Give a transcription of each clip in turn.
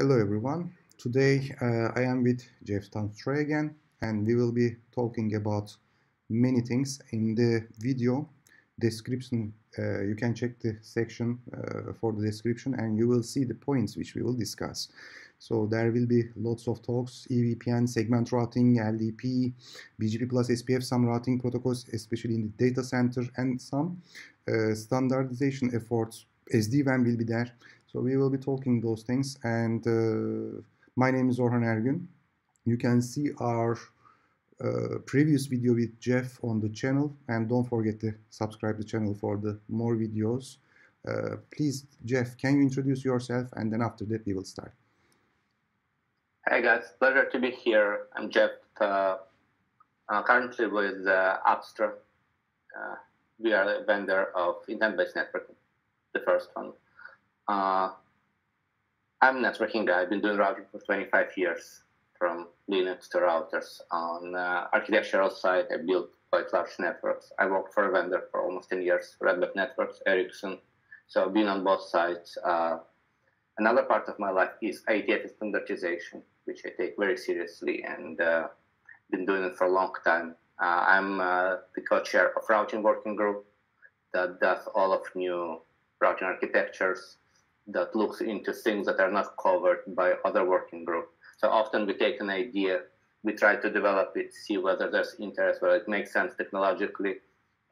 Hello everyone. Today uh, I am with Jeff Tantsura again and we will be talking about many things in the video description. Uh, you can check the section uh, for the description and you will see the points which we will discuss. So there will be lots of talks, EVPN, segment routing, LDP, BGP plus SPF, some routing protocols, especially in the data center and some uh, standardization efforts. SD-WAN will be there. So we will be talking those things. And uh, my name is Orhan Ergun. You can see our uh, previous video with Jeff on the channel. And don't forget to subscribe the channel for the more videos. Uh, please, Jeff, can you introduce yourself? And then after that, we will start. Hi guys, pleasure to be here. I'm Jeff, uh, uh, currently with uh, Apstra. Uh, we are a vendor of intent-based networking, the first one. Uh, I'm a networking guy. I've been doing routing for 25 years, from Linux to routers. On uh, architectural side, I built quite large networks. I worked for a vendor for almost 10 years, Redback Networks, Ericsson. So I've been on both sides. Uh, another part of my life is IETF standardization, which I take very seriously and uh, been doing it for a long time. Uh, I'm uh, the co-chair of routing working group that does all of new routing architectures, that looks into things that are not covered by other working groups. So often we take an idea, we try to develop it, see whether there's interest, whether it makes sense technologically,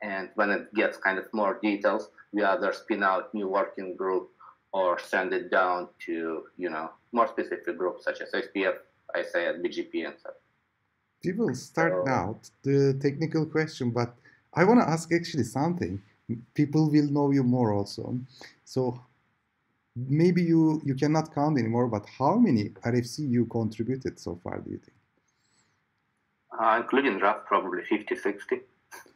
and when it gets kind of more details, we either spin out new working group or send it down to you know more specific groups such as SPF, ISAID, BGP, and so. We will start so, now the technical question, but I want to ask actually something. People will know you more also. So maybe you you cannot count anymore, but how many RFC you contributed so far? Do you think? Uh, including draft, probably 50, 60.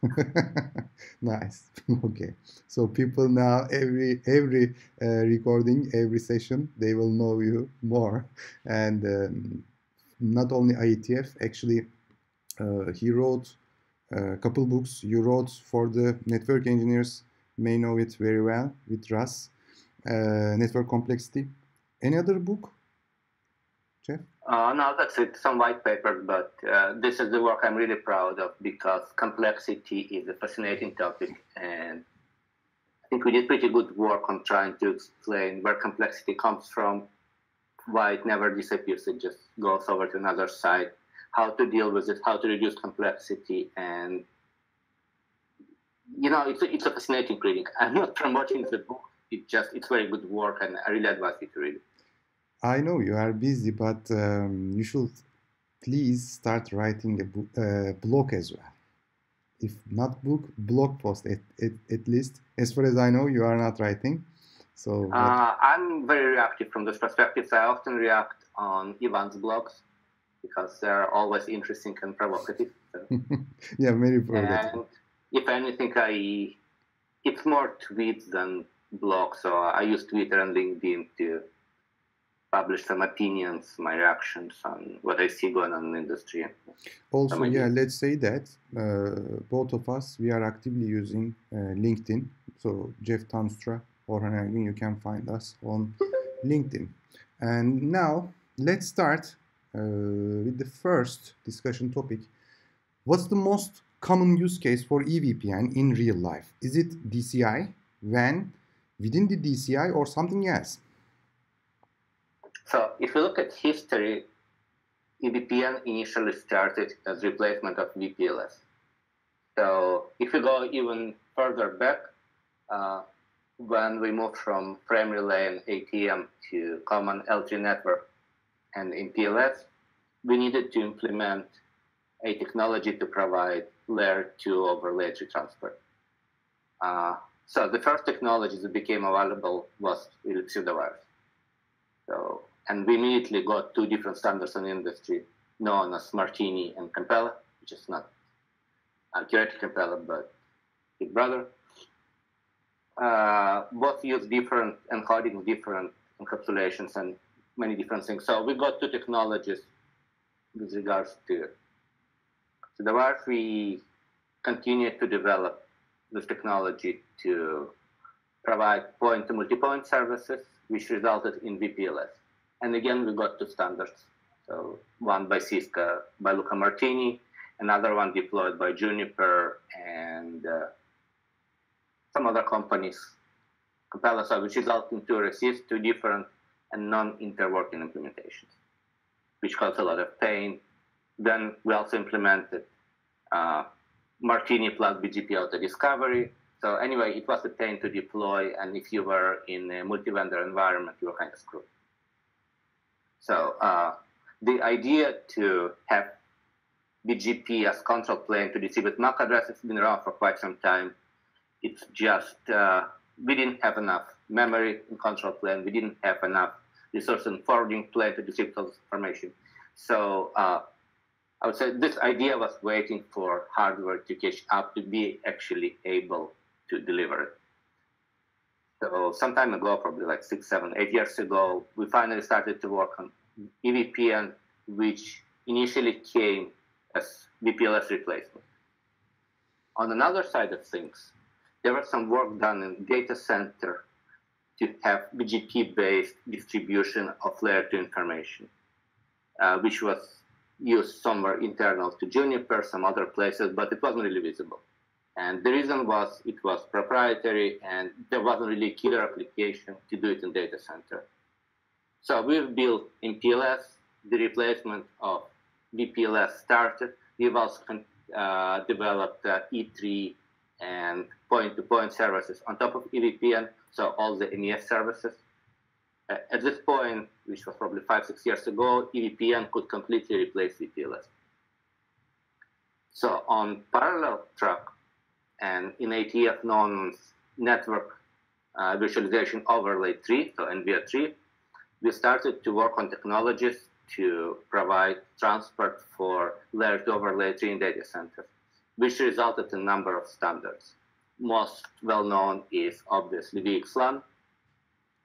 nice. okay. So people now every every uh, recording, every session, they will know you more, and um, not only IETF. Actually, uh, he wrote a couple books. You wrote for the network engineers. May know it very well with Russ uh, network complexity. Any other book, Jeff? Uh, no, that's it. Some white papers, but uh, this is the work I'm really proud of because complexity is a fascinating topic, and I think we did pretty good work on trying to explain where complexity comes from, why it never disappears, it just goes over to another side, how to deal with it, how to reduce complexity, and you know, it's a, it's a fascinating reading. I'm not promoting the book it just it's very good work, and I really advise you to read it. I know you are busy, but um, you should please start writing a book, uh, blog as well. If not book, blog post at, at, at, least. As far as I know, you are not writing. So uh, I'm very reactive from this perspective. So I often react on Ivan's blogs because they're always interesting and provocative. So. yeah, very provocative. And if anything, I it's more tweets than blog. So I use Twitter and LinkedIn to publish some opinions, my reactions on what I see going on in the industry. Also, yeah, let's say that uh, both of us, we are actively using uh, LinkedIn. So Jeff Tantsura or Ergun, you can find us on LinkedIn. And now let's start uh, with the first discussion topic. What's the most common use case for EVPN in real life? Is it DCI, WAN, within the DCI or something else? So if you look at history, EVPN initially started as replacement of VPLS. So if you go even further back, uh, when we moved from relay and ATM to common L3 network and in MPLS, we needed to implement a technology to provide layer 2 over layer 3 transport. Uh, so the first technology that became available was device. So, and we immediately got two different standards in industry, known as Martini and Kompella, which is not accurate Kompella, but Big Brother. Uh, both use different encoding, different encapsulations, and many different things. So we got two technologies with regards to, to the. We continued to develop this technology to provide point to multi-point services, which resulted in VPLS. And again, we got two standards. So one by Cisco, by Luca Martini, another one deployed by Juniper and uh, some other companies, Kompella, which resulted in two receives, two different and non-interworking implementations, which caused a lot of pain. Then we also implemented uh, Martini plus BGP auto discovery. So anyway, it was a pain to deploy, and if you were in a multi-vendor environment, you were kind of screwed. So uh, the idea to have BGP as control plane to distribute MAC addresses has been around for quite some time. It's just uh, we didn't have enough memory in control plane. We didn't have enough resource and forwarding plane to distribute those information. So uh, I would say this idea was waiting for hardware to catch up to be actually able to deliver it. So some time ago, probably like six, seven, eight years ago, we finally started to work on EVPN, which initially came as VPLS replacement. On another side of things, there was some work done in data center to have BGP-based distribution of layer 2 information, uh, which was used somewhere internal to Juniper, some other places, but it wasn't really visible. And the reason was it was proprietary and there wasn't really a killer application to do it in data center. So we've built MPLS, the replacement of VPLS started. We've also uh, developed uh, E-Tree and point-to-point services on top of EVPN, so all the MEF services. At this point, which was probably five, six years ago, EVPN could completely replace VPLS. So on parallel track and in IETF known network uh, virtualization overlay 3, so NVO3, we started to work on technologies to provide transport for layer 2 overlay 3 in data centers, which resulted in a number of standards. Most well known is obviously VXLAN,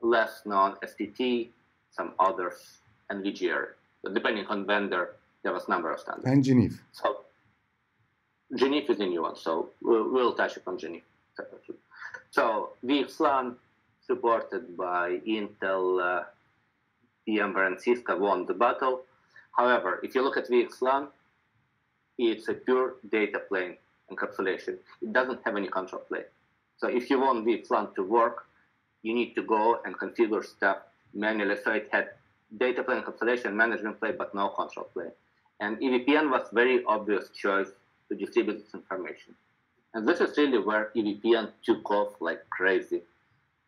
less known STT, some others, and VGR. So depending on vendor, there was number of standards. And Geneve. So Geneve is a new one, so we'll, we'll touch upon Geneve separately. So VXLAN supported by Intel, uh, VMware, and Cisco won the battle. However, if you look at VXLAN, it's a pure data plane encapsulation. It doesn't have any control plane. So if you want VXLAN to work, you need to go and configure stuff manually. So it had data plane encapsulation, management plane, but no control plane. And EVPN was very obvious choice to distribute this information. And this is really where EVPN took off like crazy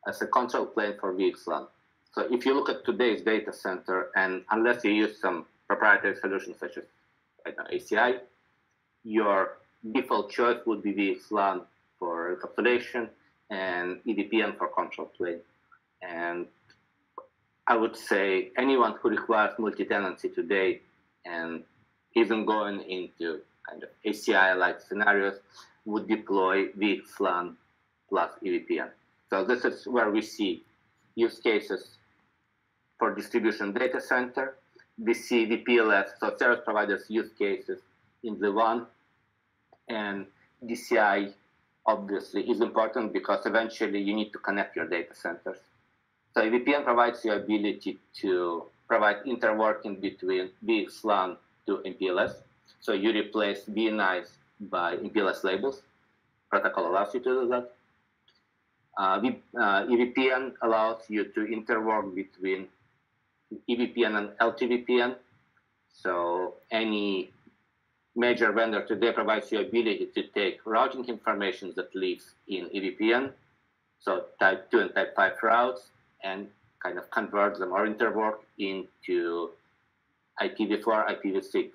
as a control plane for VXLAN. So if you look at today's data center, and unless you use some proprietary solutions such as know, ACI, your default choice would be VXLAN for encapsulation and EVPN for control plane. And I would say anyone who requires multi-tenancy today and even going into kind of ACI-like scenarios would deploy VXLAN plus EVPN. So this is where we see use cases for distribution data center. We see VPLS, so service providers use cases in the WAN, and DCI obviously is important because eventually you need to connect your data centers. So VPN provides the ability to provide interworking between VXLAN to MPLS. So you replace VNIs by MPLS labels. Protocol allows you to do that. Uh, uh, EVPN allows you to interwork between EVPN and L3VPN. So any major vendor today provides you ability to take routing information that lives in EVPN, so type 2 and type 5 routes, and kind of convert them or interwork into IPv4, IPv6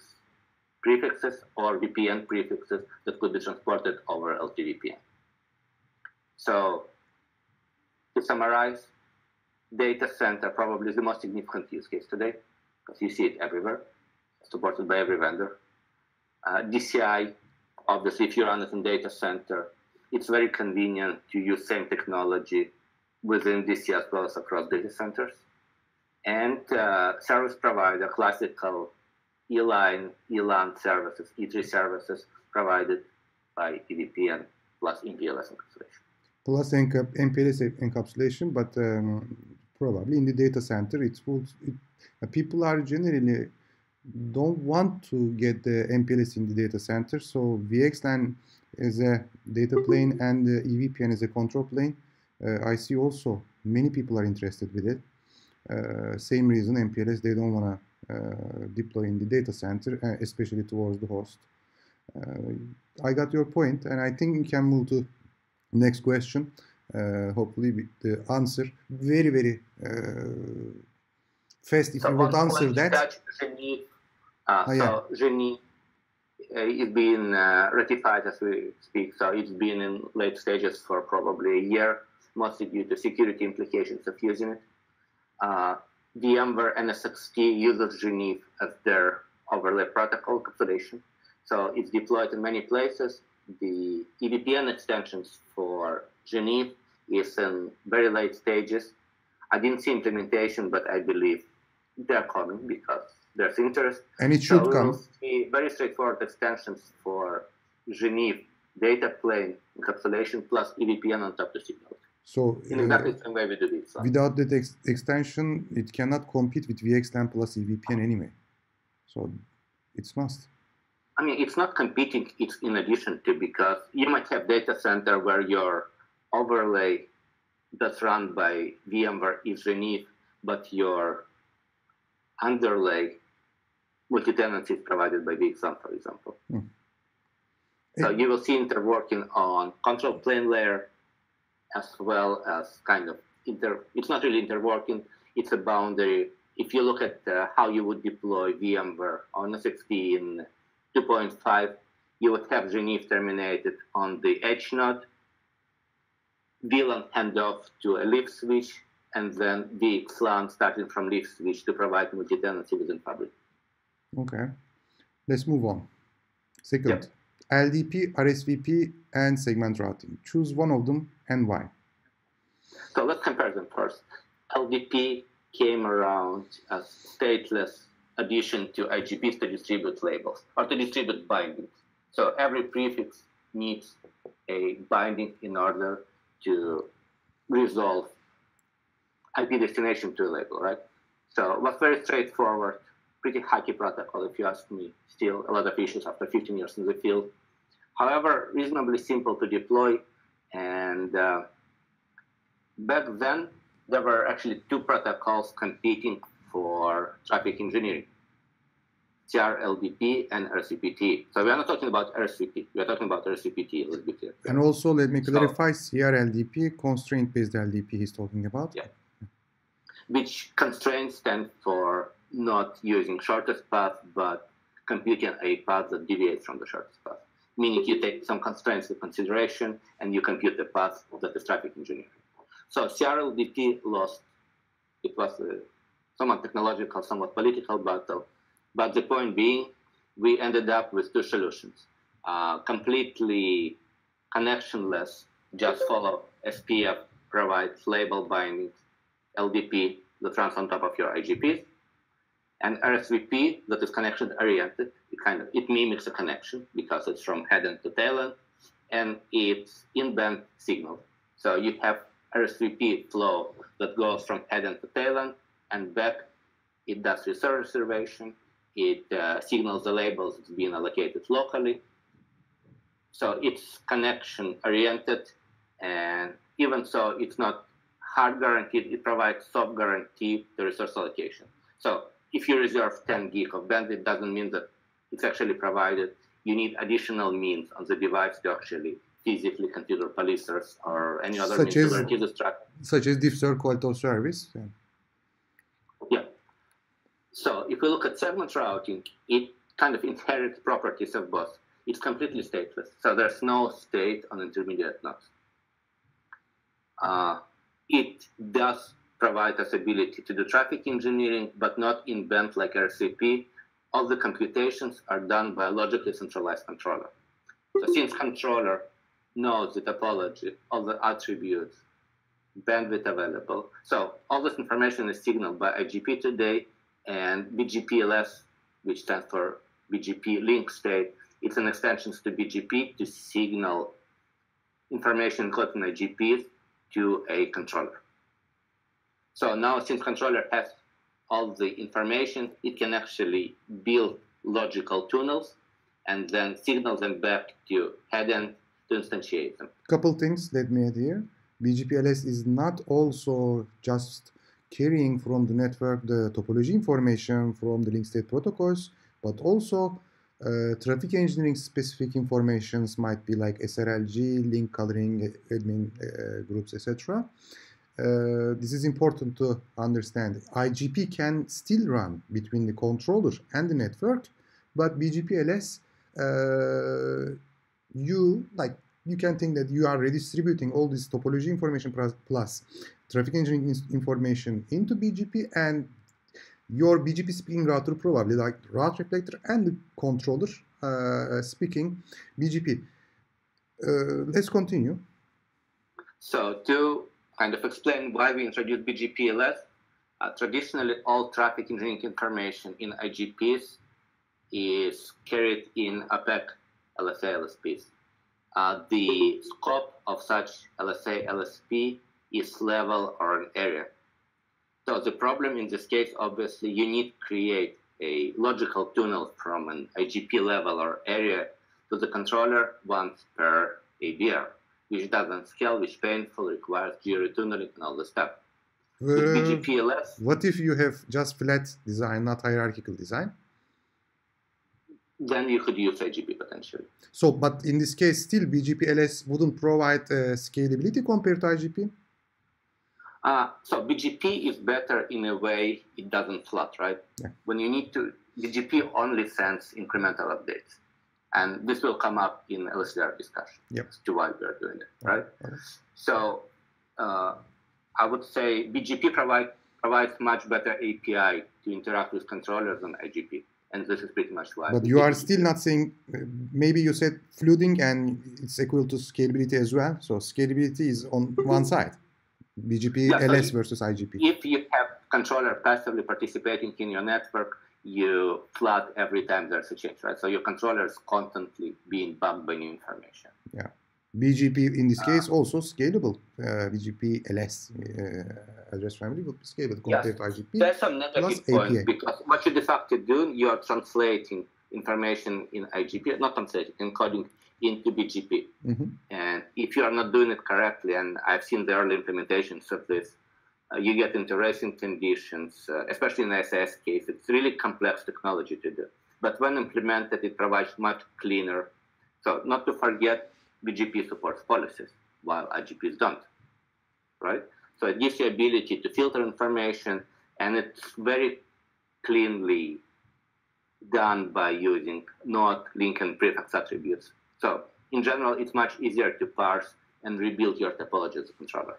prefixes or VPN prefixes that could be transported over L3VPN. So to summarize, data center probably is the most significant use case today because you see it everywhere, supported by every vendor. Uh, DCI, obviously, if you run it in data center, it's very convenient to use same technology within DCI as well as across data centers. And uh, service provider, classical E-line, ELAN services, E-Tree services provided by EVPN plus MPLS encapsulation. Plus MPLS encapsulation, but um, probably in the data center it would it, uh, people are generally don't want to get the MPLS in the data center. So VXLAN is a data plane and the EVPN as a control plane. Uh, I see also many people are interested with it. Uh, same reason MPLS they don't want to uh, deploy in the data center uh, especially towards the host. Uh, I got your point and I think we can move to next question. Uh, hopefully the answer. Very very uh, fast. If so you would answer that uh, Oh, yeah. so Genève uh, is being uh, ratified as we speak, so it's been in late stages for probably a year, mostly due to security implications of using it. Uh, VMware NSXT uses Genève as their overlay protocol encapsulation, so it's deployed in many places. The EVPN extensions for Genève is in very late stages. I didn't see implementation, but I believe they're coming because there's interest. and it should we come see very straightforward extensions for Genève data plane encapsulation plus EVPN on top to signal. so In uh, exactly the same way we do this. without that ex- extension it cannot compete with VXLAN plus EVPN anyway so it's must I mean, it's not competing, it's in addition to because you might have data center where your overlay that's run by VMware is Genève, but your underlay multi-tenancy is provided by VXLAN, for example. Hmm. So you will see interworking on control plane layer as well as kind of inter, it's not really interworking, it's a boundary. If you look at uh, how you would deploy VMware on a 16 2.5, you would have Genève terminated on the edge node, VLAN handoff to a leaf switch, and then VXLAN starting from leaf switch to provide multi-tenancy within fabric. Okay. Let's move on. Second. LDP RSVP and segment routing. Choose one of them and why. So let's compare them first. LDP came around as stateless addition to IGPs to distribute labels or to distribute bindings. So every prefix needs a binding in order to resolve IP destination to a label, right? So it was very straightforward, pretty hacky protocol, if you ask me. Still a lot of issues after 15 years in the field. However, reasonably simple to deploy and uh, back then there were actually two protocols competing for traffic engineering CRLDP and RSVP-TE. So we are not talking about RSVP, we are talking about RSVP-TE, let's be clear. and also let me So- clarify CRLDP constraint based LDP he's talking about Yeah. Which constraints stand for not using shortest path, but computing a path that deviates from the shortest path. Meaning you take some constraints into consideration and you compute the path that is traffic engineering. So CRLDP lost. It was a somewhat technological, somewhat political battle. But the point being, we ended up with two solutions. Uh, completely connectionless, just follow SPF provides label bindings, LDP that runs on top of your IGPs, and RSVP that is connection oriented. It kind of it mimics a connection because it's from head end to tail end, and it's in-band signal. So you have RSVP flow that goes from head end to tail end and back. It does resource reservation. It uh, signals the labels it's being allocated locally. So it's connection oriented, and even so, it's not hard guaranteed. It provides soft guarantee to resource allocation. So if you reserve 10 gig of bandwidth, it doesn't mean that it's actually provided. You need additional means on the device to actually physically configure policers or any other Such means to as- guarantee this traffic. such as differ quality of service yeah. Yeah. So if we look at segment routing, it kind of inherits properties of both. It's completely stateless. So there's no state on intermediate nodes. Uh, it does provide us ability to do traffic engineering, but not in band like RSVP. All the computations are done by a logically centralized controller. So since controller knows the topology, all the attributes, bandwidth available. So all this information is signaled by IGP today and BGPLS, which stands for BGP link state. It's an extension to BGP to signal information encoded in IGPs to a controller. So now since controller has all the information, it can actually build logical tunnels and then signal them back to headend to instantiate them. Couple things let me add here. BGPLS is not also just carrying from the network the topology information from the link state protocols, but also uh, traffic engineering specific informations might be like SRLG, link coloring, admin uh, groups, etc. Uh, this is important to understand. IGP can still run between the controller and the network, but BGPLS, uh, you like you can think that you are redistributing all this topology information plus traffic engineering information into BGP and your BGP speaking router probably like route reflector and the controller uh, speaking BGP. Uh, let's continue. So to kind of explain why we introduced BGPLS, uh, traditionally all traffic engineering information in IGPs is carried in opaque LSA LSPs. Uh, the scope of such LSA LSP is level or an area. So the problem in this case, obviously, you need to create a logical tunnel from an IGP level or area to the controller once per ABR, which doesn't scale, which painful, requires GRE tunneling and all the stuff. Uh, BGPLS. What if you have just flat design, not hierarchical design? Then you could use IGP potentially. So, but in this case, still BGPLS wouldn't provide uh, scalability compared to IGP? Uh, so BGP is better in a way it doesn't flood, right? Yeah. When you need to, BGP only sends incremental updates. And this will come up in LSVR discussion yep. as to why we are doing it, right? Okay. So uh, I would say BGP provide, provides much better API to interact with controllers than IGP. And this is pretty much why. But you are still not saying, uh, maybe you said flooding and it's equal to scalability as well. So scalability is on one side. BGP yeah, LS so versus IGP. If you have controller passively participating in your network, you flood every time there's a change, right? So your controller is constantly being bumped by new information. Yeah. BGP in this uh, case also scalable. Uh, BGP LS uh, address family would be scalable compared yes. to IGP. There's some negative points because what you de facto do, you are translating information in IGP, not translating, encoding into BGP. Mm-hmm. And if you are not doing it correctly, and I've seen the early implementations of this, you get interesting conditions, uh, especially in IS-IS case. It's really complex technology to do. But when implemented, it provides much cleaner. So not to forget, BGP supports policies, while IGPs don't, right? So it gives you ability to filter information, and it's very cleanly done by using not link and prefix attributes. So in general, it's much easier to parse and rebuild your topology as a controller.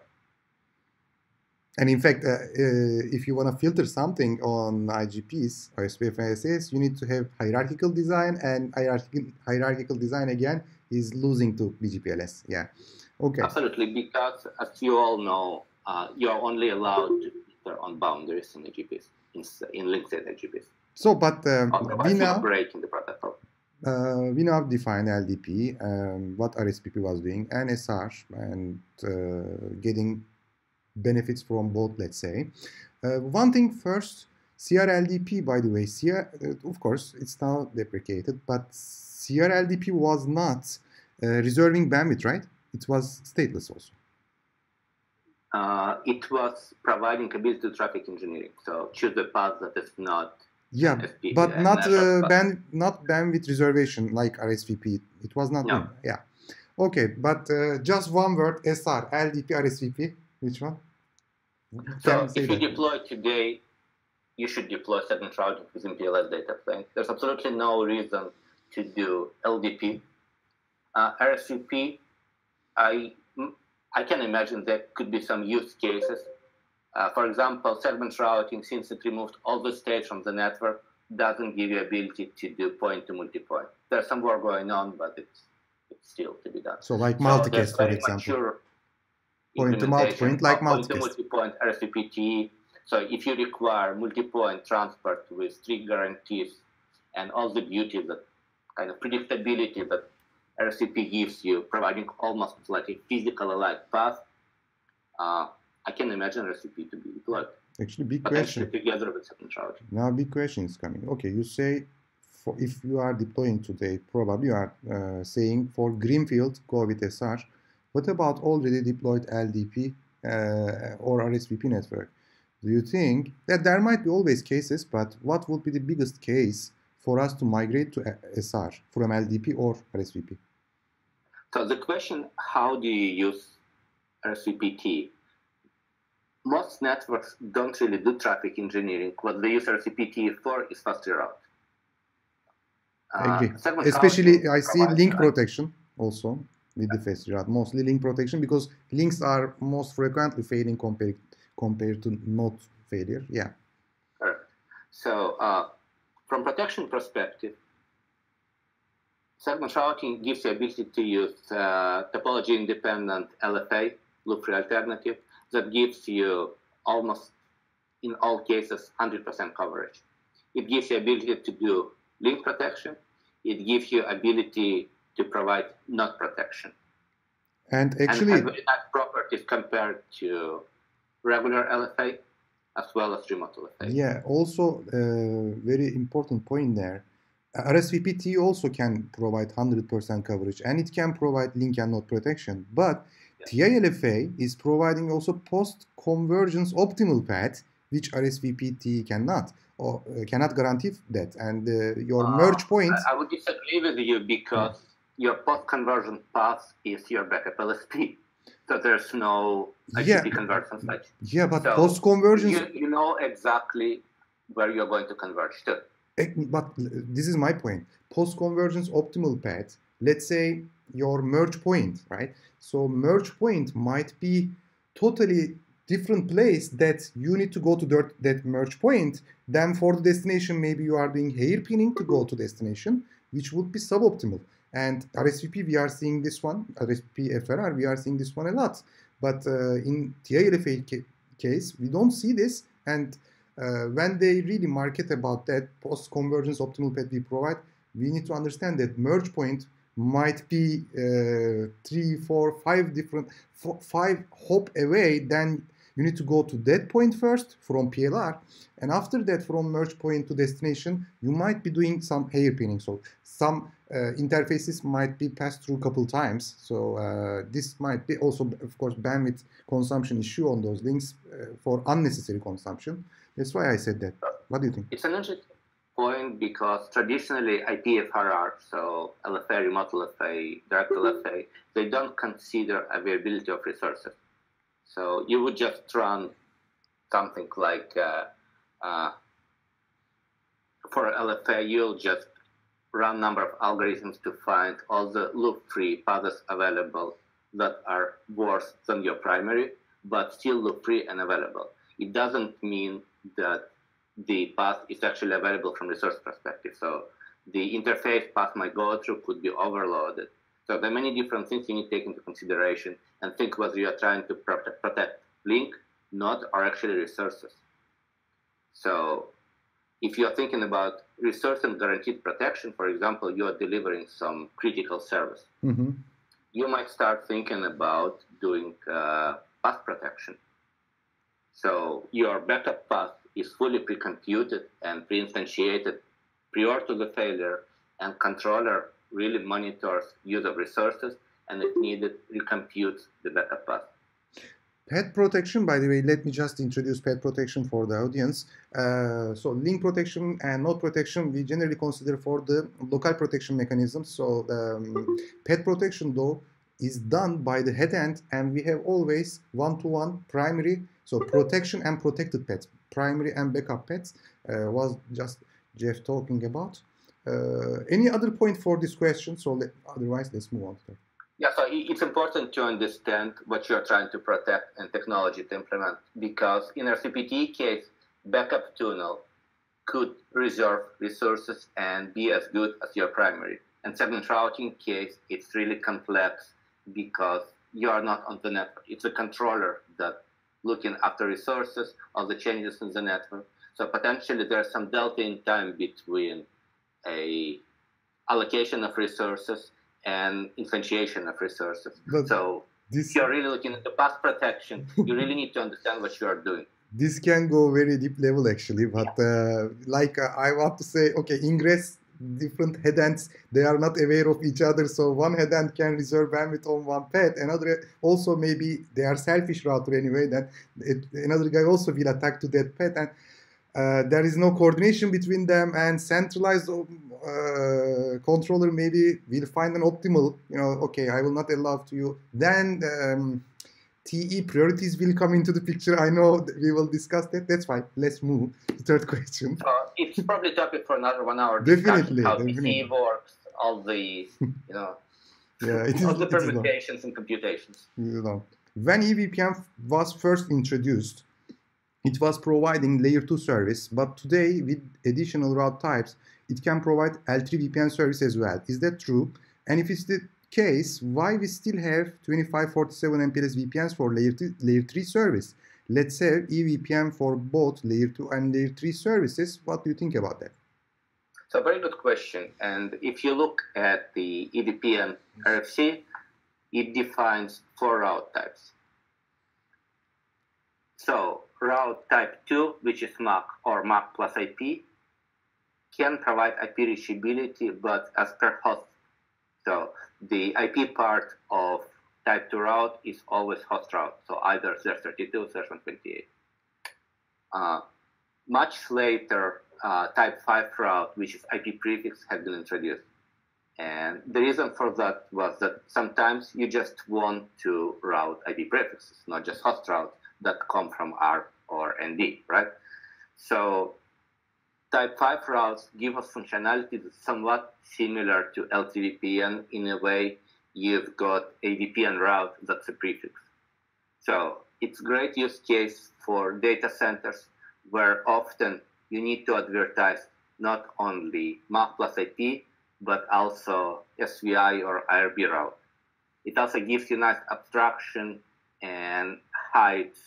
And in fact, uh, uh, if you want to filter something on IGPs or SPF SAS, you need to have hierarchical design, and hierarchical, hierarchical design again is losing to BGPLS. Yeah. Okay. Absolutely, because as you all know, uh, you're only allowed to filter on boundaries in IGPs, in, in linked IGPs. So, but uh, we now break in the protocol uh, we now define LDP, um, what RSVP was doing, and SR, and uh, getting benefits from both, let's say. Uh, one thing first, CRLDP, by the way, CR, uh, of course, it's now deprecated, but CRLDP was not uh, reserving bandwidth, right? It was stateless also. Uh, it was providing ability to traffic engineering. So choose the path that is not yeah, but not uh, band, not bandwidth reservation like RSVP. It was not. No. Yeah. Okay, but uh, just one word: SR, LDP, RSVP. Which one? So if you deploy today, you should deploy segment routing with MPLS data plane. There's absolutely no reason to do LDP. Uh, RSVP, I I can imagine there could be some use cases uh, for example, segment routing, since it removed all the states from the network, doesn't give you ability to do point to multi-point. There's some work going on, but it's, it's still to be done. So like multicast, so for example. Point to multi-point, like multicast. Point to multi-point RSVP-TE. So if you require multi-point transport with strict guarantees and all the beauty that kind of predictability that RSVP gives you, providing almost like a physical alike path, uh, I can imagine RSVP to be deployed. Actually, big question. together with routing. Now, big question is coming. Okay, you say for if you are deploying today, probably you are uh, saying for Greenfield, go with SR. What about already deployed LDP uh, or RSVP network? Do you think that there might be always cases, but what would be the biggest case for us to migrate to SR from LDP or RSVP? So the question, how do you use RSVP-TE? Most networks don't really do traffic engineering. What they use RSVP-TE for is fast route. I agree. Uh, Especially, I see link protection also with the fast route. Mostly link protection because links are most frequently failing compared compared to node failure. Yeah. So, uh, from protection perspective, segment routing gives you ability to use uh, topology independent LFA, loop free alternative, that gives you almost in all cases 100% coverage. It gives you ability to do link protection. It gives you ability to provide node protection. And actually, and nice properties compared to regular LFA as well as remote LFA. Yeah, also uh, very important point there. RSVP-TE also can provide 100% coverage and it can provide link and node protection. But yeah. TILFA is providing also post-convergence optimal path, which RSVP-TE cannot or uh, cannot guarantee that. And uh, your uh, merge point. I, I would disagree with you because yeah. Your post-convergence path is your backup LSP. So there's no yeah. conversion site. Yeah, but so post convergence. You, you know exactly where you're going to converge to. Eh, but this is my point. Post convergence optimal path. Let's say your merge point, right? So merge point might be totally different place that you need to go to that, that merge point. Then for the destination, maybe you are doing hairpinning to go to destination, which would be suboptimal. And RSVP, we are seeing this one, RSVP FRR, we are seeing this one a lot. But uh, in TILFA ca case, we don't see this. And uh, when they really market about that post-convergence optimal path we provide, we need to understand that merge point might be uh, three, four, five different, five hop away, then you need to go to that point first from PLR. And after that, from merge point to destination, you might be doing some hairpinning. So some interfaces might be passed through a couple times. So uh, this might be also, of course, bandwidth consumption issue on those links uh, for unnecessary consumption. That's why I said that. What do you think? It's an interesting point because traditionally IPFRR, so LFA, remote LFA, direct LFA, they don't consider availability of resources. So you would just run something like uh, uh, for LFA, you'll just run number of algorithms to find all the loop-free paths available that are worse than your primary, but still loop-free and available. It doesn't mean that the path is actually available from resource perspective. So the interface path might go through could be overloaded. So there are many different things you need to take into consideration and think whether you are trying to protect, protect link, node, or actually resources. So if you're thinking about resource and guaranteed protection, for example, you are delivering some critical service, mm-hmm. you might start thinking about doing uh, path protection. So your backup path is fully pre-computed and pre-instantiated prior to the failure, and controller really monitors use of resources and if needed, recompute the backup path. Path protection, by the way, let me just introduce path protection for the audience. Uh, so link protection and node protection, we generally consider for the local protection mechanisms. So um, path protection though is done by the head end and we have always one-to-one -one primary, so protection and protected pets. primary and backup pets uh, was just Jeff talking about. Uh, any other point for this question? So let, otherwise, let's move on. Yeah, so it's important to understand what you're trying to protect and technology to implement because in RSVP-TE case, backup tunnel could reserve resources and be as good as your primary. And segment routing case, it's really complex because you are not on the network. It's a controller that looking after resources, all the changes in the network. So potentially there's some delta in time between a allocation of resources and instantiation of resources. But, so This, if you're really looking at the path protection, you really need to understand what you are doing. This can go very deep level actually, but uh, like uh, I want to say, okay, ingress different headends they are not aware of each other. So one headend can reserve bandwidth on one path. Another also maybe they are selfish router anyway then it, another guy also will attack to that path. And uh, there is no coordination between them and centralized uh, controller maybe will find an optimal you know okay i will not allow to you then um, TE priorities will come into the picture. I know we will discuss that. That's fine. Let's move. The third question. Uh, it's probably topic for another one hour. Definitely. How definitely. TE works, all the you know, yeah, it is, all the permutations and computations. You know, when EVPN was first introduced, it was providing layer 2 service, but today with additional route types, it can provide L3 VPN service as well. Is that true? And if it's the case, why we still have 2547 MPLS VPNs for layer, two, layer 3 service? Let's have EVPN for both layer 2 and layer 3 services. What do you think about that? It's a very good question. And if you look at the EVPN RFC, it defines four route types. So route type 2, which is MAC or MAC plus IP, can provide IP reachability, but as per host. So the IP part of type 2 route is always host route, so either ZERF32 or ZERF128. Uh, much later, uh, type 5 route, which is IP prefix, had been introduced. And the reason for that was that sometimes you just want to route IP prefixes, not just host routes that come from R or ND, right? So Type 5 routes give us functionality that's somewhat similar to L3VPN in a way you've got a VPN route that's a prefix. So it's great use case for data centers where often you need to advertise not only MAC plus IP, but also SVI or IRB route. It also gives you nice abstraction and hides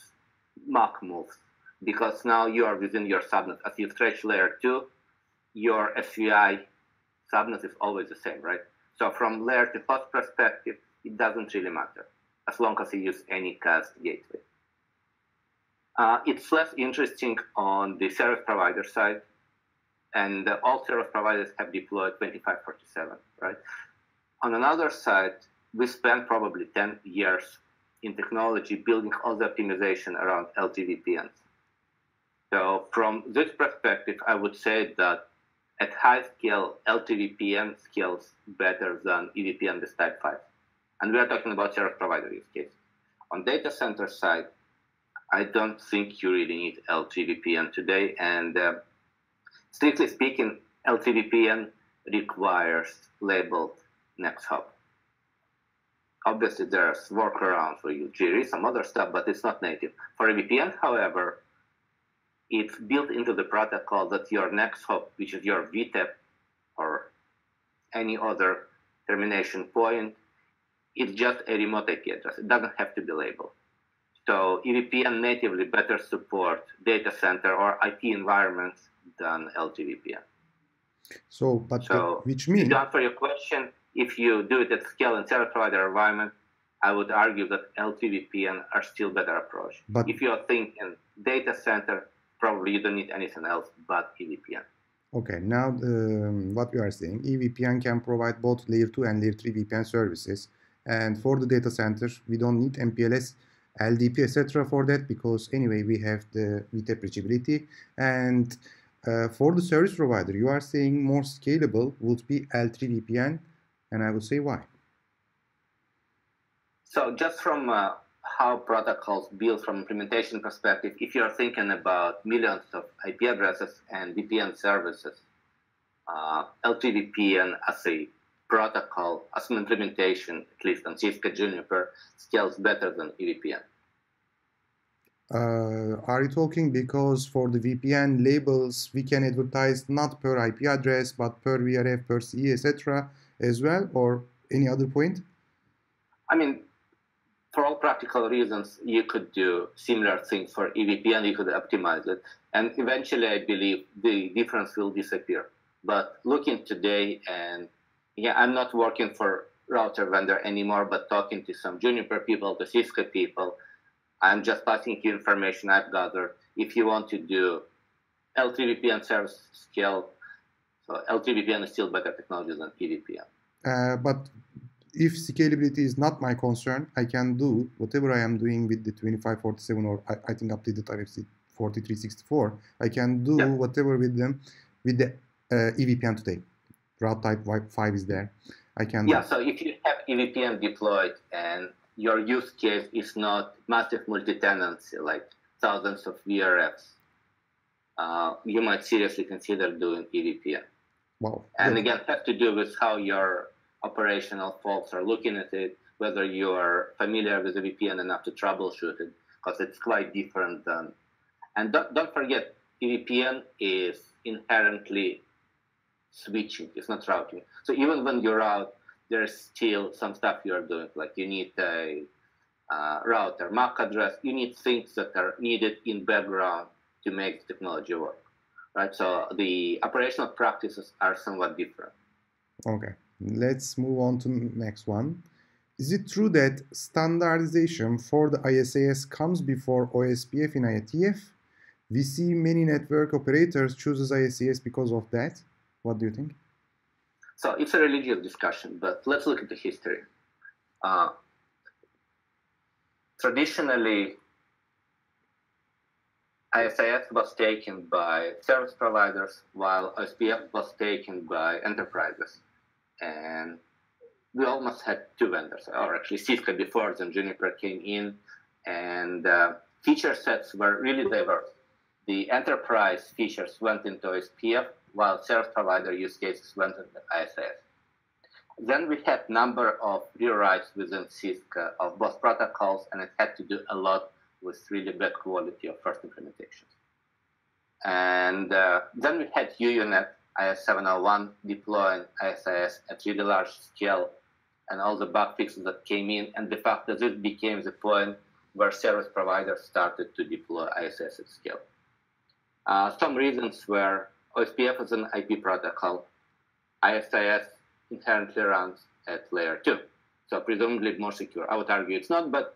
MAC moves because now you are within your subnet. As you stretch layer two, your SVI subnet is always the same, right? So from layer to host perspective, it doesn't really matter as long as you use any cast gateway. Uh, it's less interesting on the service provider side, and uh, all service providers have deployed 2547, right? On another side, we spent probably 10 years in technology building all the optimization around L3VPNs. So from this perspective, I would say that at high scale, L3VPN scales better than EVPN with type 5. And we are talking about service provider use case. On data center side, I don't think you really need L3VPN today. And uh, strictly speaking, L3VPN requires labeled next hop. Obviously, there's workarounds for UGR, some other stuff, but it's not native. For a VPN, however, it's built into the protocol that your next hop, which is your VTEP or any other termination point, it's just a remote IP address. It doesn't have to be labeled. So EVPN natively better support data center or IP environments than L3VPN. So, but so which means to answer your question, if you do it at scale in service provider environment, I would argue that L3VPN are still better approach. But if you're thinking data center, probably you don't need anything else but EVPN. Okay, now um, what we are saying, EVPN can provide both layer 2 and layer 3 VPN services. And for the data center, we don't need MPLS, LDP, etc. for that because anyway, we have the VTEP reachability. And uh, for the service provider, you are saying more scalable would be L3 VPN. And I will say why. So just from uh, how protocols build from implementation perspective, if you're thinking about millions of IP addresses and VPN services, uh, L3VPN as a protocol, as an implementation, at least on Cisco Juniper, scales better than EVPN. Uh, are you talking because for the VPN labels we can advertise not per IP address but per VRF, per CE, etc. as well, or any other point? I mean, for all practical reasons, you could do similar things for EVPN you could optimize it. And eventually, I believe the difference will disappear. But looking today, and yeah, I'm not working for router vendor anymore, but talking to some Juniper people, the Cisco people. I'm just passing you information I've gathered. If you want to do L3VPN service scale, so L3VPN is still better technology than EVPN. Uh, but if scalability is not my concern, I can do whatever I am doing with the 2547 or I, I think updated RFC 4364. I can do whatever with them with the uh, EVPN today. Route type 5 is there. I can. Yeah, so if you have EVPN deployed and your use case is not massive multi-tenancy, like thousands of VRFs, uh, you might seriously consider doing EVPN. Wow. And yeah. again, have to do with how your operational folks are looking at it, whether you are familiar with the VPN enough to troubleshoot it, because it's quite different than. And don't, don't forget, EVPN is inherently switching, it's not routing. So even when you're out, there's still some stuff you're doing, like you need a uh, router, MAC address, you need things that are needed in background to make the technology work, right? So the operational practices are somewhat different. Okay, let's move on to next one. Is it true that standardization for the IS-IS comes before OSPF in IETF? We see many network operators chooses IS-IS because of that. What do you think? So it's a religious discussion, but let's look at the history. Uh, traditionally, IS-IS was taken by service providers, while OSPF was taken by enterprises. And we almost had two vendors, or actually Cisco before, then Juniper came in, and uh, feature sets were really diverse. The enterprise features went into OSPF, while service provider use cases went into IS-IS. Then we had number of rewrites within Cisco of both protocols, and it had to do a lot with really bad quality of first implementations. And uh, then we had UUNet AS701 deploying ISIS at really large scale and all the bug fixes that came in. And the fact that this became the point where service providers started to deploy IS-IS at scale. Uh, some reasons were OSPF is an IP protocol. ISIS inherently runs at layer 2, so presumably more secure. I would argue it's not, but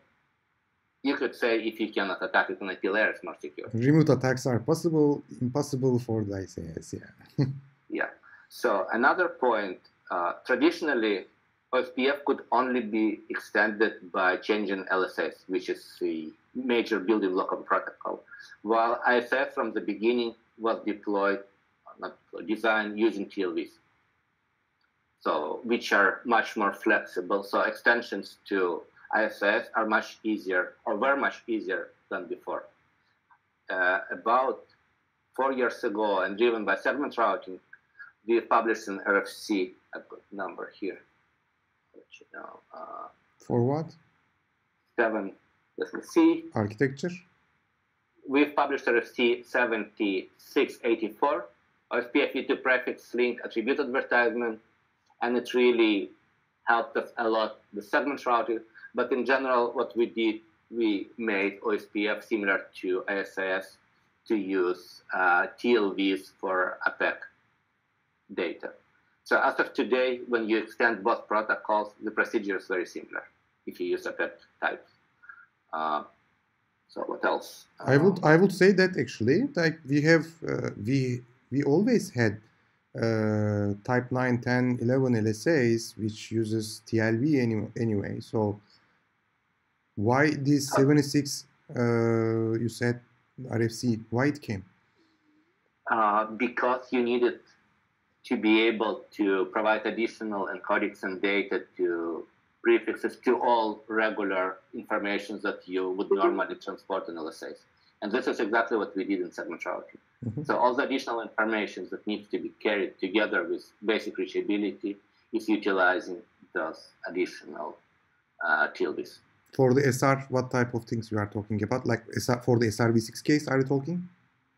you could say if you cannot attack it on IP layer, it's more secure. Remote attacks are possible, impossible for the IS-IS, yeah. yeah. So another point, uh, traditionally, OSPF could only be extended by changing LSAs, which is the major building block of protocol, while IS-IS from the beginning was deployed not designed using TLVs. So which are much more flexible. So extensions to IS-IS are much easier or were much easier than before. Uh, about four years ago and driven by segment routing, we published an RFC, I've got number here. Let you know. Uh, For what? Seven, let me see. Architecture? We've published RFC 7684 OSPF-v2 prefix link attribute advertisement, and it really helped us a lot the segment routing. But in general, what we did, we made OSPF similar to IS-IS to use uh, TLVs for opaque data. So as of today, when you extend both protocols, the procedure is very similar if you use opaque types. Uh, so what else? I would I would say that actually, like we have uh, we we always had uh, type 9, 10, 11 LSAs, which uses TLV any, anyway. So why this 76, uh, you said RFC, why it came? Uh, because you needed to be able to provide additional encodings and data to prefixes to all regular informations that you would normally transport in LSAs. And this is exactly what we did in segment routing. Mm-hmm. So all the additional information that needs to be carried together with basic reachability is utilizing those additional uh, TLVs. For the SR, what type of things you are talking about? Like SR, for the SRv6 case, are you talking?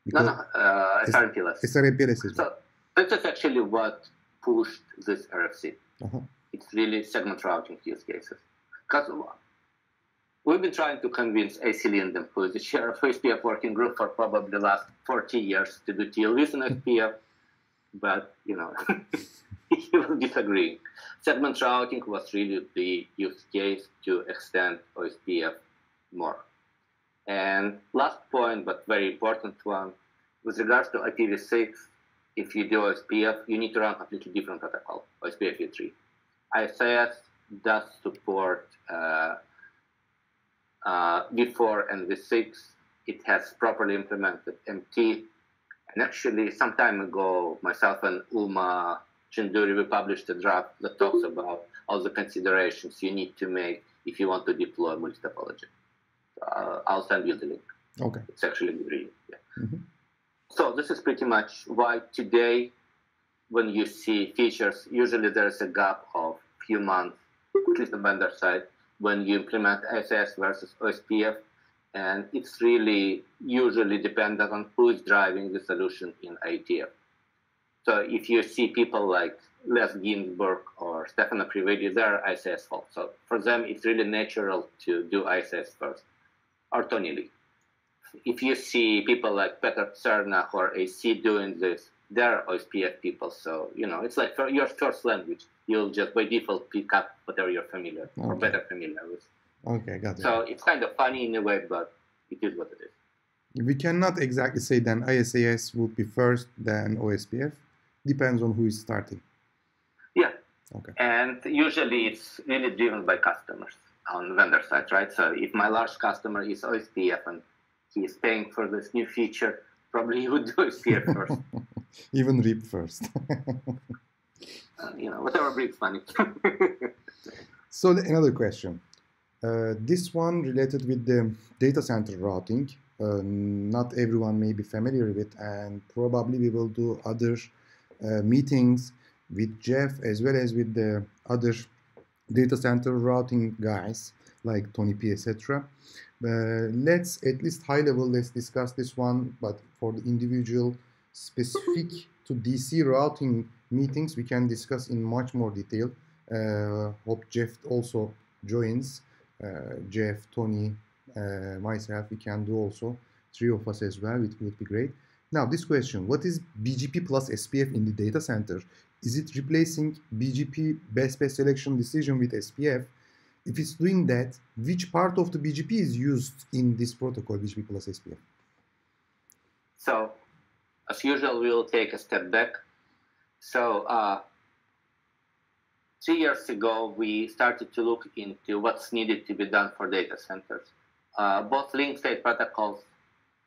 Because no, no, uh, SRMPLS. SRMPLS is So this is actually what pushed this RFC. Uh-huh. It's really segment routing use cases. Because We've been trying to convince Acee Lindem, who is the chair of OSPF working group for probably the last 40 years, to do TLVs in OSPF, but you know, he was disagreeing. Segment routing was really the use case to extend OSPF more. And last point, but very important one, with regards to IPv6, if you do SPF, you need to run a completely different protocol, OSPF v3. ISIS does support uh, uh, v4 and v6. It has properly implemented MT. And actually, some time ago, myself and Uma Chunduri, we published a draft that talks about all the considerations you need to make if you want to deploy multi-topology. Uh, I'll send you the link. Okay. It's actually reading. Yeah. Mm-hmm. So this is pretty much why today, when you see features, usually there's a gap of few months, at least on vendor side, when you implement ISIS versus OSPF, and it's really usually dependent on who is driving the solution in IETF. So if you see people like Les Ginsberg or Stefano Previdi, they're ISIS folks. So for them, it's really natural to do ISIS first, or Tony Li. If you see people like Peter Psenak or Acee doing this, they're OSPF people. So, you know, it's like for your first language, you'll just by default pick up whatever you're familiar okay. or better familiar with. Okay, got it. So it's kind of funny in a way, but it is what it is. We cannot exactly say then ISIS would be first, then OSPF. Depends on who is starting. Yeah. Okay. And usually it's really driven by customers on the vendor side, right? So if my large customer is OSPF and he is paying for this new feature, probably he would do it here first. Even RIP first. uh, you know, whatever brings money. so another question. Uh, this one related with the data center routing. Uh, not everyone may be familiar with, and probably we will do other uh, meetings with Jeff as well as with the other data center routing guys like Tony P, etc. Uh, let's at least high level let's discuss this one, but for the individual specific to DC routing meetings, we can discuss in much more detail. Uh, hope Jeff also joins. Uh, Jeff, Tony, uh, myself, we can do also three of us as well. It would be great. Now, this question: What is BGP plus SPF in the data center? Is it replacing BGP best path selection decision with SPF? If it's doing that, which part of the BGP is used in this protocol, Which BGP plus SPF? So, as usual, we will take a step back. So, uh, three years ago, we started to look into what's needed to be done for data centers. Uh, both link state protocols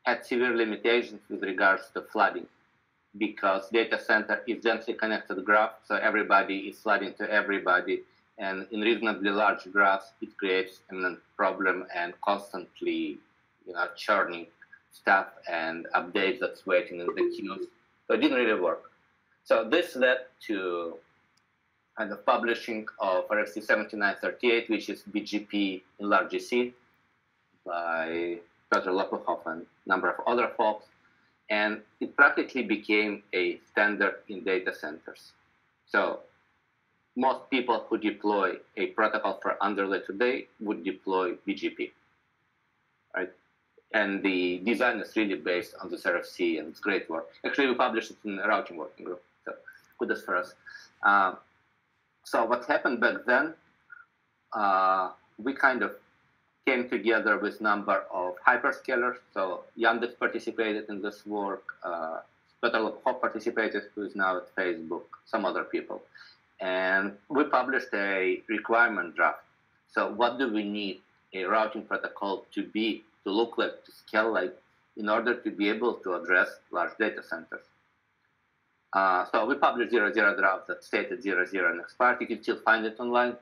had severe limitations with regards to flooding because data center is densely connected graph, so everybody is flooding to everybody. And in reasonably large graphs, it creates a problem and constantly, you know, churning stuff and updates that's waiting in the queues. So it didn't really work. So this led to uh, kind of publishing of RFC 7938, which is BGP in large DC by Petr Lapukhov and a number of other folks. And it practically became a standard in data centers. So most people who deploy a protocol for underlay today would deploy BGP, right? And the design is really based on this RFC, and it's great work. Actually, we published it in the routing working group, so kudos for us. Uh, so what happened back then, uh, we kind of came together with number of hyperscalers. So Yandex participated in this work. Uh, Petr Lapukhov participated, who is now at Facebook, some other people. And we published a requirement draft. So what do we need a routing protocol to be, to look like, to scale like, in order to be able to address large data centers? Uh, so we published 00 draft that stated 00 and expired. You can still find it online.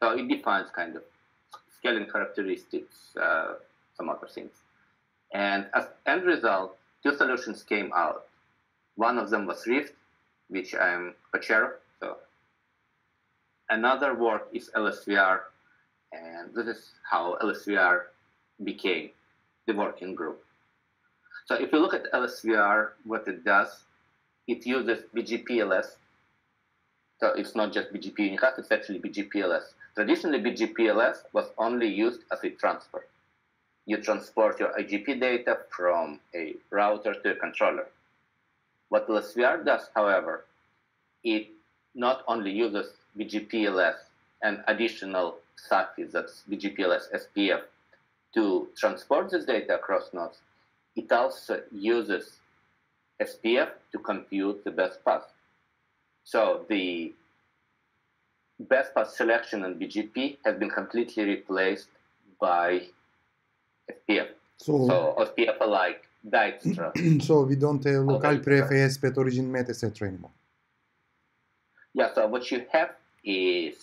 So it defines kind of scaling characteristics, uh, some other things. And as end result, two solutions came out. One of them was Rift, which I'm a chair of. Another work is LSVR, and this is how LSVR became the working group. So if you look at LSVR, what it does, it uses BGPLS. So it's not just BGP unicast, it's actually BGPLS. Traditionally, BGPLS was only used as a transfer. You transport your IGP data from a router to a controller. What LSVR does, however, it not only uses BGPLS and additional SAFI, that's BGPLS SPF, to transport this data across nodes, it also uses SPF to compute the best path. So the best path selection on BGP has been completely replaced by SPF. So, So SPF alike, Dijkstra. so we don't have local Okay. pref, ASP, origin, met, etc. anymore. Yeah, so what you have is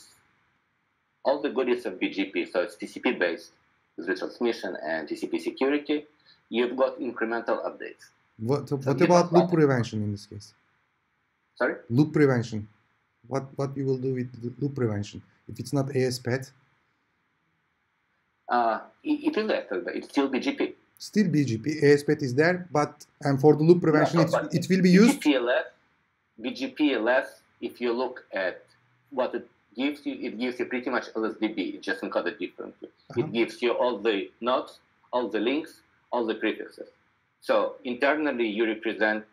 all the goodies of BGP. So it's TCP based with retransmission and TCP security. You've got incremental updates. What, what about loop prevention in this case? Sorry? Loop prevention. What what you will do with the loop prevention if it's not AS path? Uh, it, it is active, but it's still BGP. Still BGP, AS path is there, but and for the loop prevention, no, it's, it will be used. BGPLS, BGPLS, if you look at what it gives you, it gives you pretty much LSDB, it's just encoded differently. Uh-huh. It gives you all the nodes, all the links, all the prefixes. So internally, you represent,